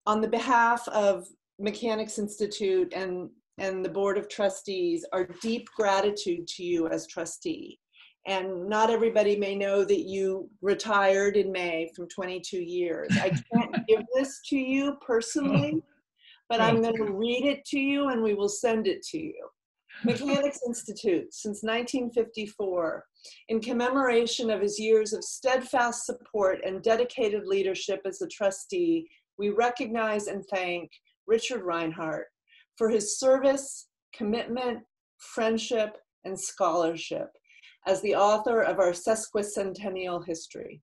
on the behalf of Mechanics Institute and and the Board of Trustees our deep gratitude to you as trustee. And not everybody may know that you retired in May from 22 years. I can't give this to you personally, but hmm. I'm going to read it to you and we will send it to you. Mechanics Institute since 1954, in commemoration of his years of steadfast support and dedicated leadership as a trustee, we recognize and thank Richard Reinhardt for his service, commitment, friendship, and scholarship as the author of our sesquicentennial history.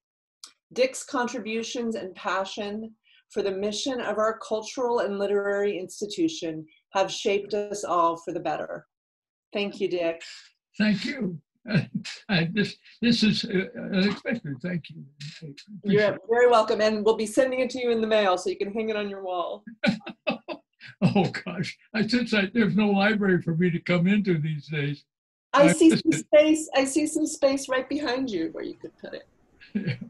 Dick's contributions and passion for the mission of our cultural and literary institution have shaped us all for the better. Thank you, Dick. Thank you. I, this this is uh, unexpected. Thank you. You're very welcome, and we'll be sending it to you in the mail so you can hang it on your wall. Oh gosh, I since I, there's no library for me to come into these days. I I see some it. space. I see some space right behind you where you could put it.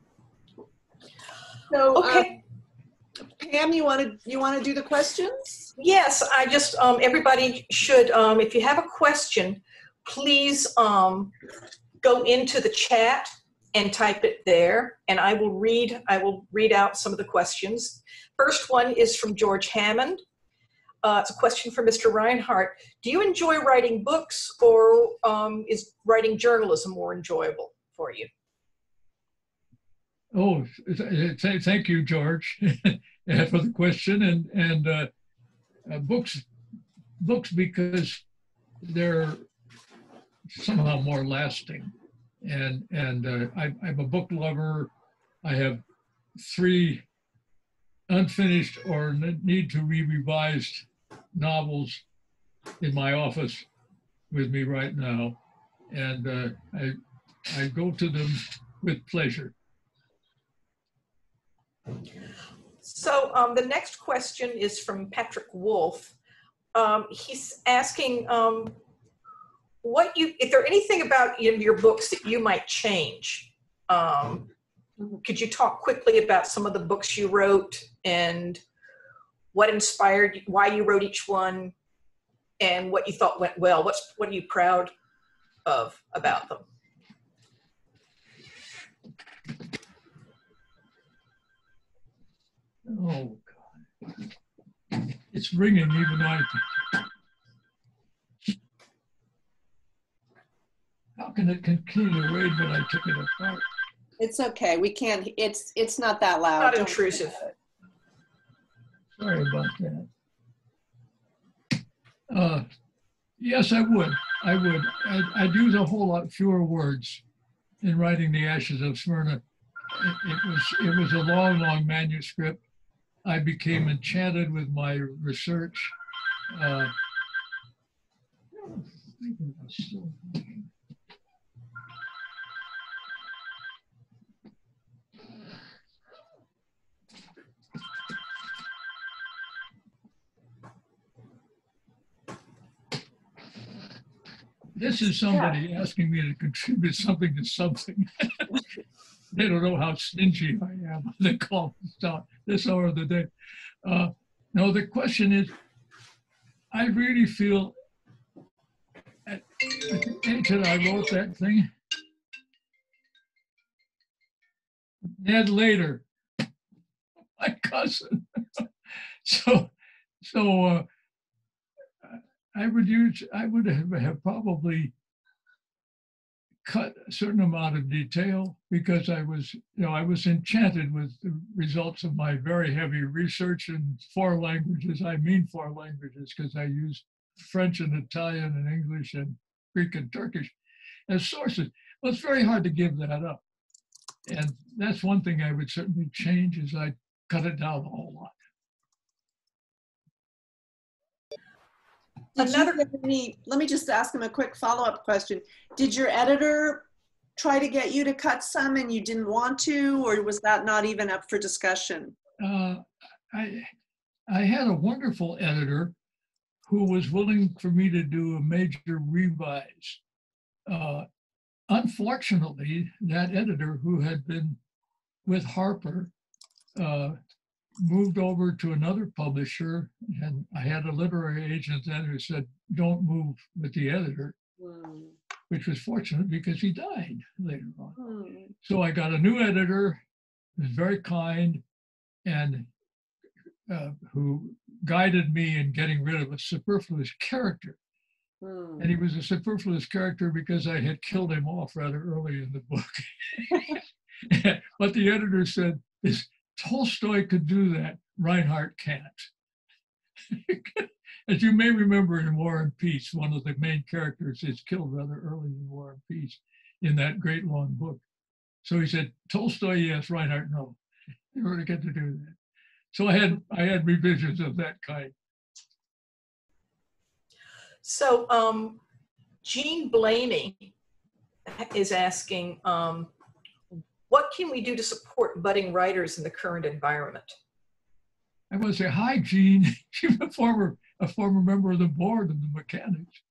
So, uh, Okay, Pam, you want to you want to do the questions? yes, I just, um, everybody should, um, if you have a question, please, um, go into the chat and type it there, and I will read, I will read out some of the questions. First one is from George Hammond. Uh, it's a question for Mr. Reinhardt. Do you enjoy writing books or, um, is writing journalism more enjoyable for you? Oh, th- th- thank you, George, uh, for the question and and uh, uh, books books because they're somehow more lasting and and uh, I, I'm a book lover. I have three unfinished or need to be revised novels in my office with me right now, and uh, I, I go to them with pleasure. So um, the next question is from Patrick Wolf. Um, he's asking um, what you, if there anything about your books that you might change. Um, could you talk quickly about some of the books you wrote and what inspired, why you wrote each one, and what you thought went well? What's what are you proud of about them? Oh, God. It's ringing even though I. How can it continue to read when I took it apart? It's okay. We can't, it's, it's not that loud. Not Don't- intrusive. Sorry about that. Uh, yes, I would. I would. I'd, I'd use a whole lot fewer words in writing the Ashes of Smyrna. It, it was it was a long, long manuscript. I became enchanted with my research. Uh, This is somebody asking me to contribute something to something. they don't know how stingy I am. They call stop this hour of the day. Uh, no, the question is, I really feel at, the I wrote that thing, Ned later, my cousin. so, so uh, I would use, I would have, have probably cut a certain amount of detail because I was, you know, I was enchanted with the results of my very heavy research in four languages. I mean four languages because I used French and Italian and English and Greek and Turkish as sources. Well, it's very hard to give that up. And that's one thing I would certainly change is I cut it down a whole lot. Did you Another- get any, let me just ask him a quick follow-up question. Did your editor try to get you to cut some and you didn't want to, or was that not even up for discussion? uh, I, I had a wonderful editor who was willing for me to do a major revise. Uh, unfortunately, that editor who had been with Harper uh, moved over to another publisher, and I had a literary agent then who said, "Don't move with the editor," Hmm, which was fortunate because he died later on. hmm. So I got a new editor, who was very kind, and uh, who guided me in getting rid of a superfluous character. Hmm. And he was a superfluous character because I had killed him off rather early in the book. but the editor said, "If Tolstoy could do that, Reinhardt can't." As you may remember in War and Peace, one of the main characters is killed rather early in War and Peace in that great long book. So he said, Tolstoy, yes, Reinhardt, no. You to get to do that. So I had I had revisions of that kind. So, um, Jean Blaney is asking, um, what can we do to support budding writers in the current environment? I want to say, hi, Gene. You're a former, a former member of the board of the mechanics.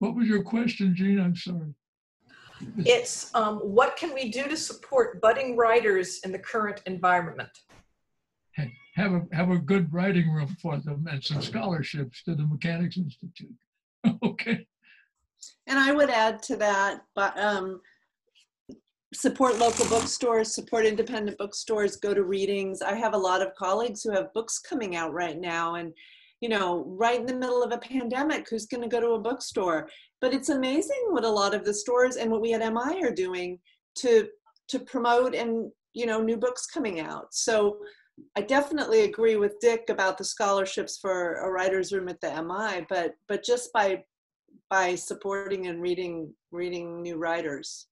What was your question, Gene? I'm sorry. It's um, what can we do to support budding writers in the current environment? Have a, have a good writing room for them and some scholarships to the Mechanics Institute. Okay. And I would add to that, but um, support local bookstores, support independent bookstores, go to readings. I have a lot of colleagues who have books coming out right now, and you know, right in the middle of a pandemic, who's going to go to a bookstore? But it's amazing what a lot of the stores and what we at MI are doing to to promote and you know new books coming out. So I definitely agree with Dick about the scholarships for a writer's room at the MI, but but just by by supporting and reading reading new writers.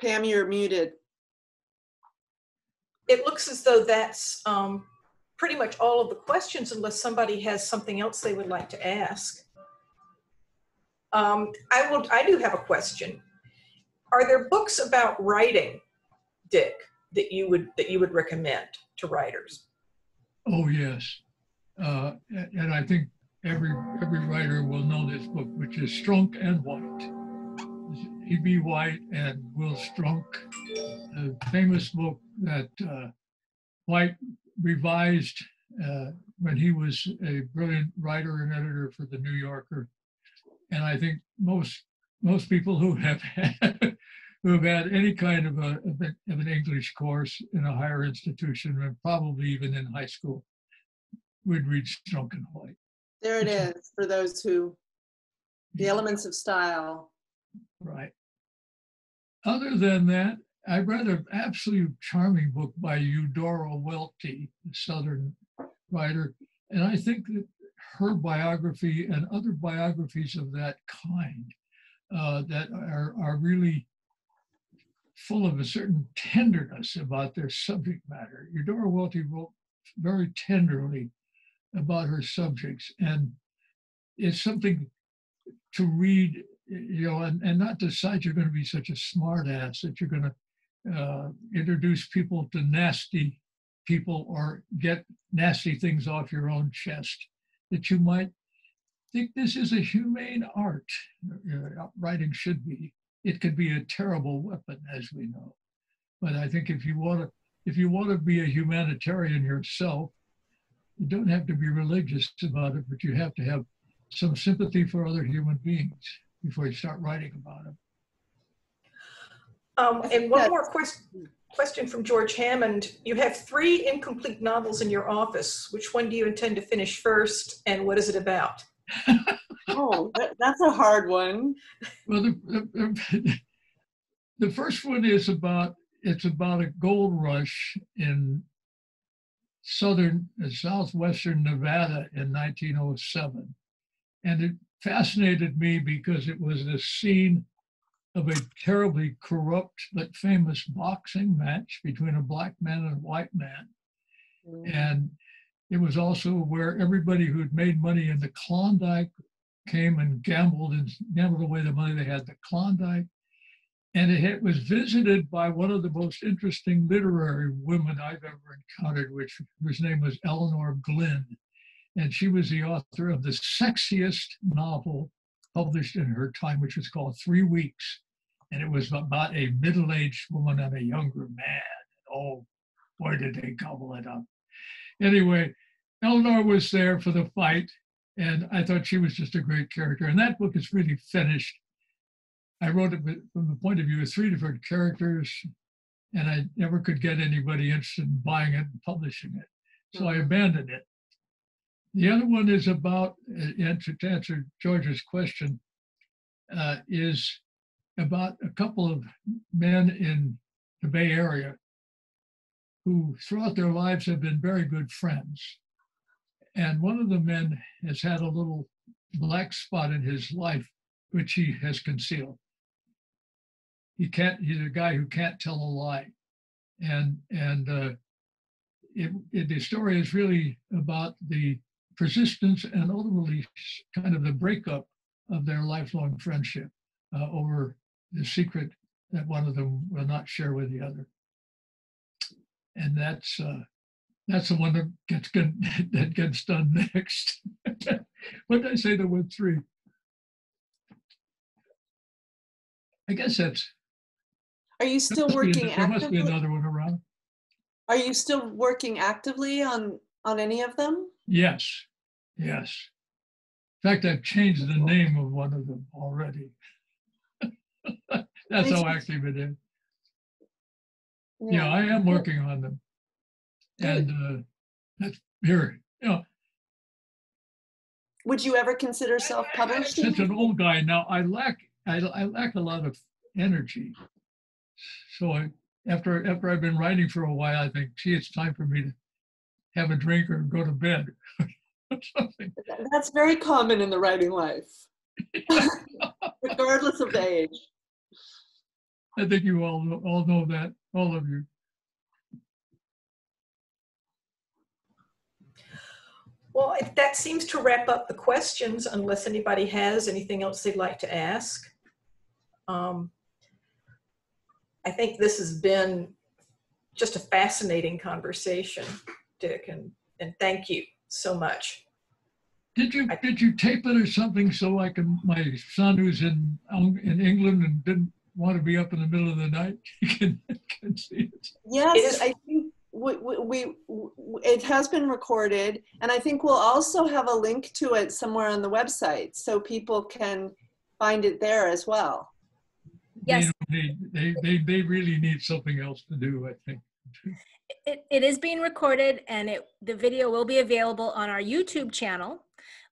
Pam, you're muted. It looks as though that's um, pretty much all of the questions unless somebody has something else they would like to ask. Um, I will, I do have a question. Are there books about writing, Dick, that you would, that you would recommend to writers? Oh, yes. Uh, and I think every, every writer will know this book, which is Strunk and White. E.B. White and Will Strunk, a famous book that uh, White revised uh, when he was a brilliant writer and editor for the New Yorker. And I think most most people who have had, who have had any kind of of a- of an English course in a higher institution, and probably even in high school, would read Strunk and White. There it is for those who, the elements of style. Right. Other than that, I read an absolutely charming book by Eudora Welty, a Southern writer, and I think that her biography and other biographies of that kind uh, that are, are really full of a certain tenderness about their subject matter. Eudora Welty wrote very tenderly about her subjects, and it's something to read you know, and, and not decide you're going to be such a smart ass that you're going to uh, introduce people to nasty people or get nasty things off your own chest, that you might think this is a humane art. Uh, writing should be. It could be a terrible weapon, as we know. But I think if you want to, if you want to be a humanitarian yourself, you don't have to be religious about it, but you have to have some sympathy for other human beings before you start writing about them. Um, and one more question, question from George Hammond. You have three incomplete novels in your office. Which one do you intend to finish first and what is it about? Oh, that, that's a hard one. Well, the, the, the first one is about it's about a gold rush in southern uh, southwestern Nevada in 1907, and it fascinated me because it was the scene of a terribly corrupt but famous boxing match between a black man and a white man. Mm. And it was also where everybody who'd made money in the Klondike came and gambled and gambled away the money they had the Klondike. And it was visited by one of the most interesting literary women I've ever encountered, which whose name was Elinor Glyn. And she was the author of the sexiest novel published in her time, which was called Three Weeks. And it was about a middle-aged woman and a younger man. Oh, boy, did they gobble it up. Anyway, Elinor was there for the fight, and I thought she was just a great character. And that book is really finished. I wrote it from the point of view of three different characters, and I never could get anybody interested in buying it and publishing it. So hmm. I abandoned it. The other one is about, uh, and to answer George's question, uh, is about a couple of men in the Bay Area who throughout their lives have been very good friends. And one of the men has had a little black spot in his life, which he has concealed. He can't, he's a guy who can't tell a lie. And, and uh, it, it, the story is really about the persistence and ultimately kind of the breakup of their lifelong friendship uh, over the secret that one of them will not share with the other. And that's uh, that's the one that gets good, that gets done next. what did I say? There were three. I guess that's Are you still be- working There must be actively? another one around. Are you still working actively on, on any of them? Yes, yes. In fact, I've changed the name of one of them already. That's how active it is. Yeah, I am working on them. And uh, that's here, you know, Would you ever consider self-publishing? It's an old guy now, I lack I, I lack a lot of energy. So I, after after I've been writing for a while, I think, gee, it's time for me to have a drink or go to bed. Something. That's very common in the writing life, regardless of the age. I think you all know, all know that, all of you. Well, if that seems to wrap up the questions, unless anybody has anything else they'd like to ask. Um, I think this has been just a fascinating conversation, Dick, and, and thank you so much. Did you I- did you tape it or something so I can my son who's in um, in England and didn't want to be up in the middle of the night he can, can see it. Yes, It is- I think we, we, we, it has been recorded, and I think we'll also have a link to it somewhere on the website so people can find it there as well. Yes. They, need, they they they really need something else to do. I think. It, it is being recorded and it, the video will be available on our YouTube channel,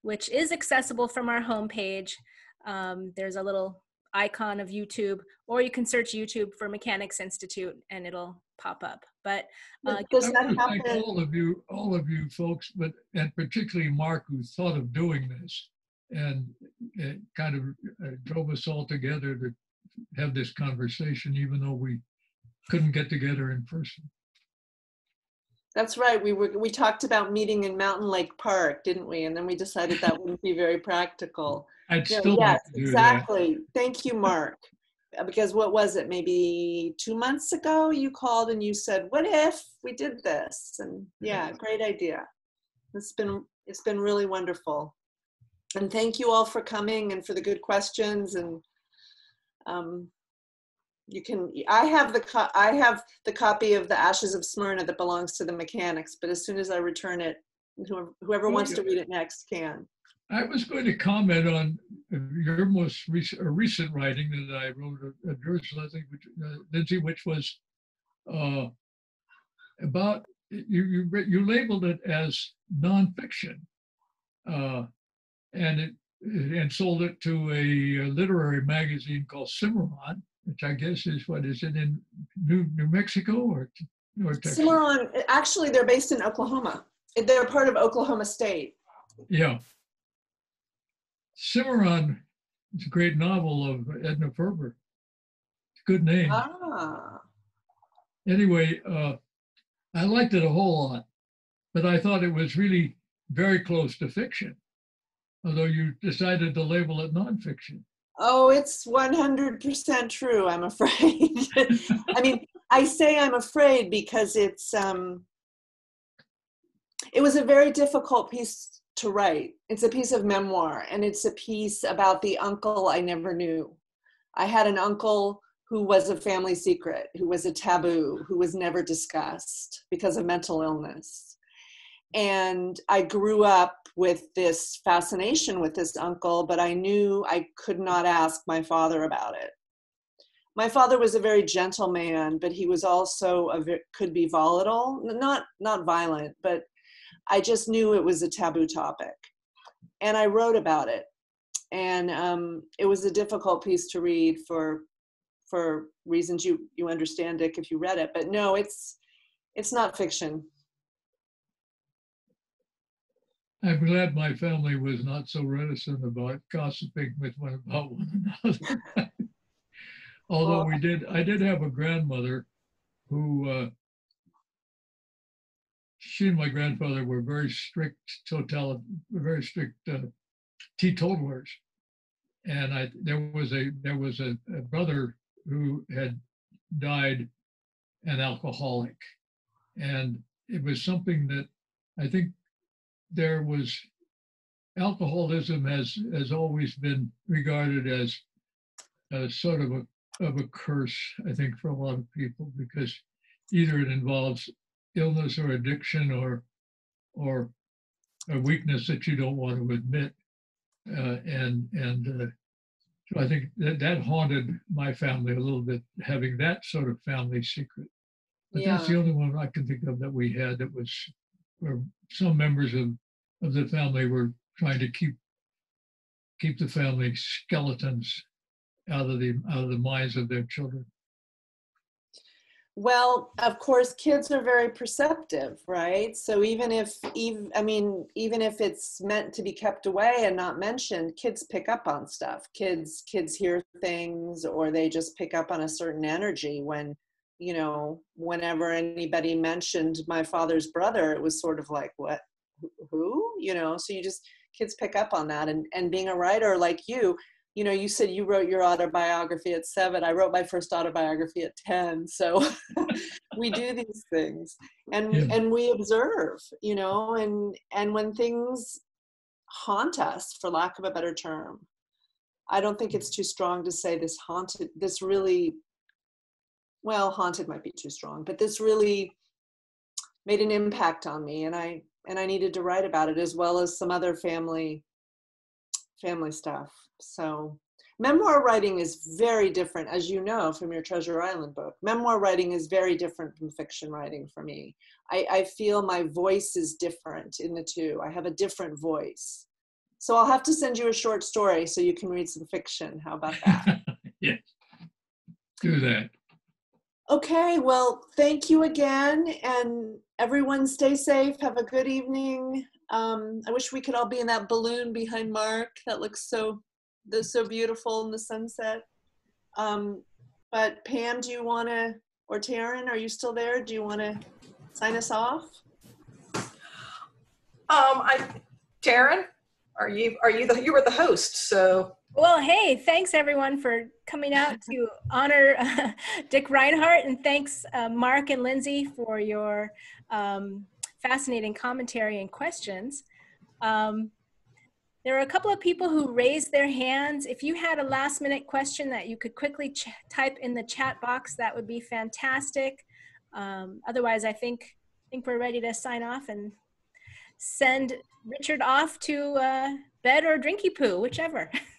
which is accessible from our homepage. Um, there's a little icon of YouTube, or you can search YouTube for Mechanics Institute and it'll pop up. But uh, Does I that want to thank all of you, all of you folks, but and particularly Mark, who thought of doing this, and it kind of uh, drove us all together to have this conversation, even though we couldn't get together in person. That's right. We were, we talked about meeting in Mountain Lake Park, didn't we? And then we decided that wouldn't be very practical. I'd Yeah, still Yes, to that. exactly. Thank you, Mark. Uh, Because what was it, maybe two months ago, you called and you said, what if we did this? And yeah, great idea. It's been, it's been really wonderful. And thank you all for coming and for the good questions and um, you can, I have the, co- I have the copy of the Ashes of Smyrna that belongs to the mechanics, but as soon as I return it, whoever, whoever wants to read it next can. I was going to comment on your most recent, recent writing that I wrote of of yours, I think, which, uh, Lindsey, which was uh, about you. You you labeled it as nonfiction, uh, and it and sold it to a, literary magazine called Cimarron, which I guess is what is it in New New Mexico or or Texas? Cimarron, actually, they're based in Oklahoma. They're part of Oklahoma State. Yeah. Cimarron is a great novel of Edna Ferber. It's a good name. Ah, Anyway, uh, I liked it a whole lot, but I thought it was really very close to fiction, although you decided to label it nonfiction. Oh, it's 100% true, I'm afraid. I mean, I say I'm afraid because it's, um, it was a very difficult piece to write. It's a piece of memoir, and it's a piece about the uncle I never knew. I had an uncle who was a family secret, who was a taboo, who was never discussed because of mental illness. And I grew up with this fascination with this uncle, but I knew I could not ask my father about it. My father was a very gentle man, but he was also a could be volatile, not not violent, but I just knew it was a taboo topic, and I wrote about it. And um, it was a difficult piece to read for for reasons you you understand, Dick, if you read it. But no, it's it's not fiction. I'm glad my family was not so reticent about gossiping with one about one another. Although we did, I did have a grandmother who, uh, she and my grandfather were very strict total, very strict uh, teetotalers. And I, there was a, there was a, a brother who had died an alcoholic. And it was something that I think there was alcoholism has has always been regarded as a sort of a of a curse i think for a lot of people because either it involves illness or addiction or or a weakness that you don't want to admit. Uh, and and uh, so i think that that haunted my family a little bit having that sort of family secret. But that's the only one i can think of that we had that was where some members of of the family were trying to keep keep the family skeletons out of the out of the minds of their children. Well, of course, kids are very perceptive, right? So even if, even, I mean, even if it's meant to be kept away and not mentioned, kids pick up on stuff. Kids, kids hear things, or they just pick up on a certain energy. When, you know, whenever anybody mentioned my father's brother, it was sort of like, what, who? you know so you just kids pick up on that and and being a writer like you you know you said you wrote your autobiography at seven i wrote my first autobiography at 10 so we do these things and Yeah. and we observe you know and and when things haunt us for lack of a better term i don't think it's too strong to say this haunted this really well haunted might be too strong but this really made an impact on me and i and i needed to write about it as well as some other family family stuff. So memoir writing is very different as you know from your treasure island book. Memoir writing is very different from fiction writing for me. I, I feel my voice is different in the two. I have a different voice. So i'll have to send you a short story so you can read some fiction. How about that? Yes. Do that. Okay, well, thank you again, and everyone stay safe. Have a good evening. Um, I wish we could all be in that balloon behind Mark. That looks so, so beautiful in the sunset. Um, but Pam, do you want to, or Taryn, are you still there? Do you want to sign us off? Um, I, Taryn, are you, are you the, you were the host, so, Well, hey, thanks everyone for coming out to honor uh, Dick Reinhardt, and thanks uh, Mark and Lindsey for your um, fascinating commentary and questions. Um, there are a couple of people who raised their hands. If you had a last minute question that you could quickly ch- type in the chat box, that would be fantastic. Um, otherwise, I think think we're ready to sign off and send Richard off to uh, bed or drinky poo, whichever.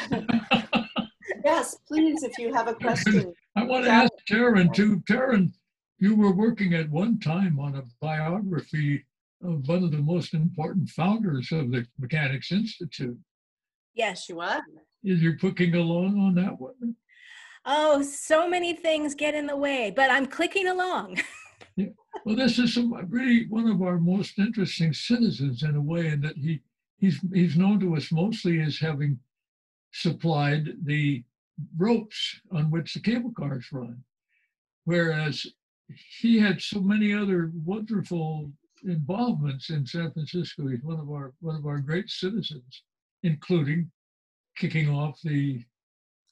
Yes, please, if you have a question. I want to ask Taryn too. Taryn, you were working at one time on a biography of one of the most important founders of the Mechanics Institute. Yes. She what? Is you cooking along on that one? Oh, so many things get in the way, but I'm clicking along. yeah. Well, this is some, really one of our most interesting citizens in a way, in that he he's he's known to us mostly as having supplied the ropes on which the cable cars run, whereas he had so many other wonderful involvements in San Francisco. He's one of our one of our great citizens, including kicking off the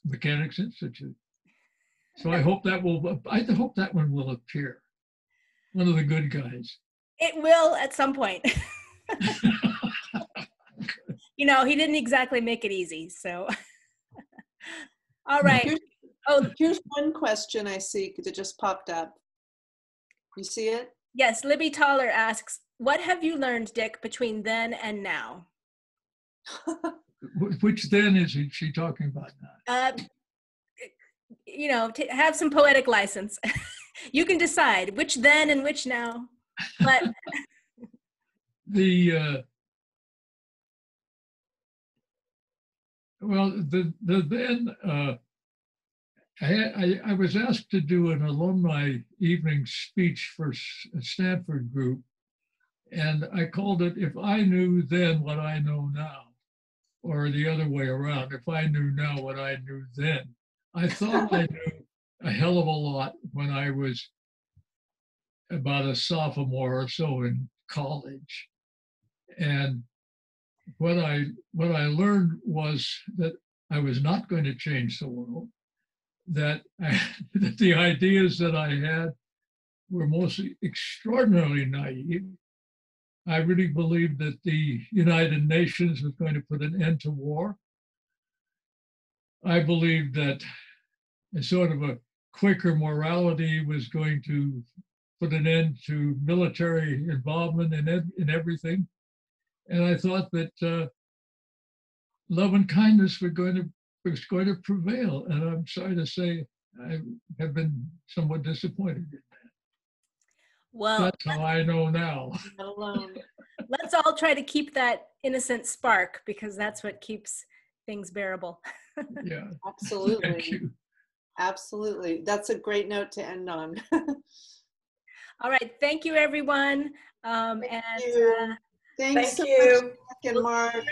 Mechanics Institute. So I hope that will I hope that one will appear. One of the good guys. It will at some point. you know, he didn't exactly make it easy. So, all right. Here's- Oh, Here's one question I see that just popped up. You see it? yes. Libby Toller asks, What have you learned, Dick, between then and now? Which then is she talking about now? Uh, you know, t- have some poetic license. you can decide which then and which now. But The uh, well, the the then uh, I, I I was asked to do an alumni evening speech for a Stanford group, and I called it "If I Knew Then What I Know Now," or the other way around. If I knew now what I knew then, I thought I knew a hell of a lot when I was about a sophomore or so in college. And what I what I learned was that I was not going to change the world. That, I, that the ideas that I had were mostly extraordinarily naive. I really believed that the United Nations was going to put an end to war. I believed that a sort of a Quaker morality was going to put an end to military involvement in, in everything. And I thought that uh, love and kindness were going to was going to prevail. And I'm sorry to say, I have been somewhat disappointed. in that. well, That's how I know now. Not alone. let's all try to keep that innocent spark because that's what keeps things bearable. Yeah. Absolutely. Thank you. Absolutely. That's a great note to end on. All right. Thank you, everyone. Um, Thank and you. uh, Thanks thank so you. much, Jack and Mark.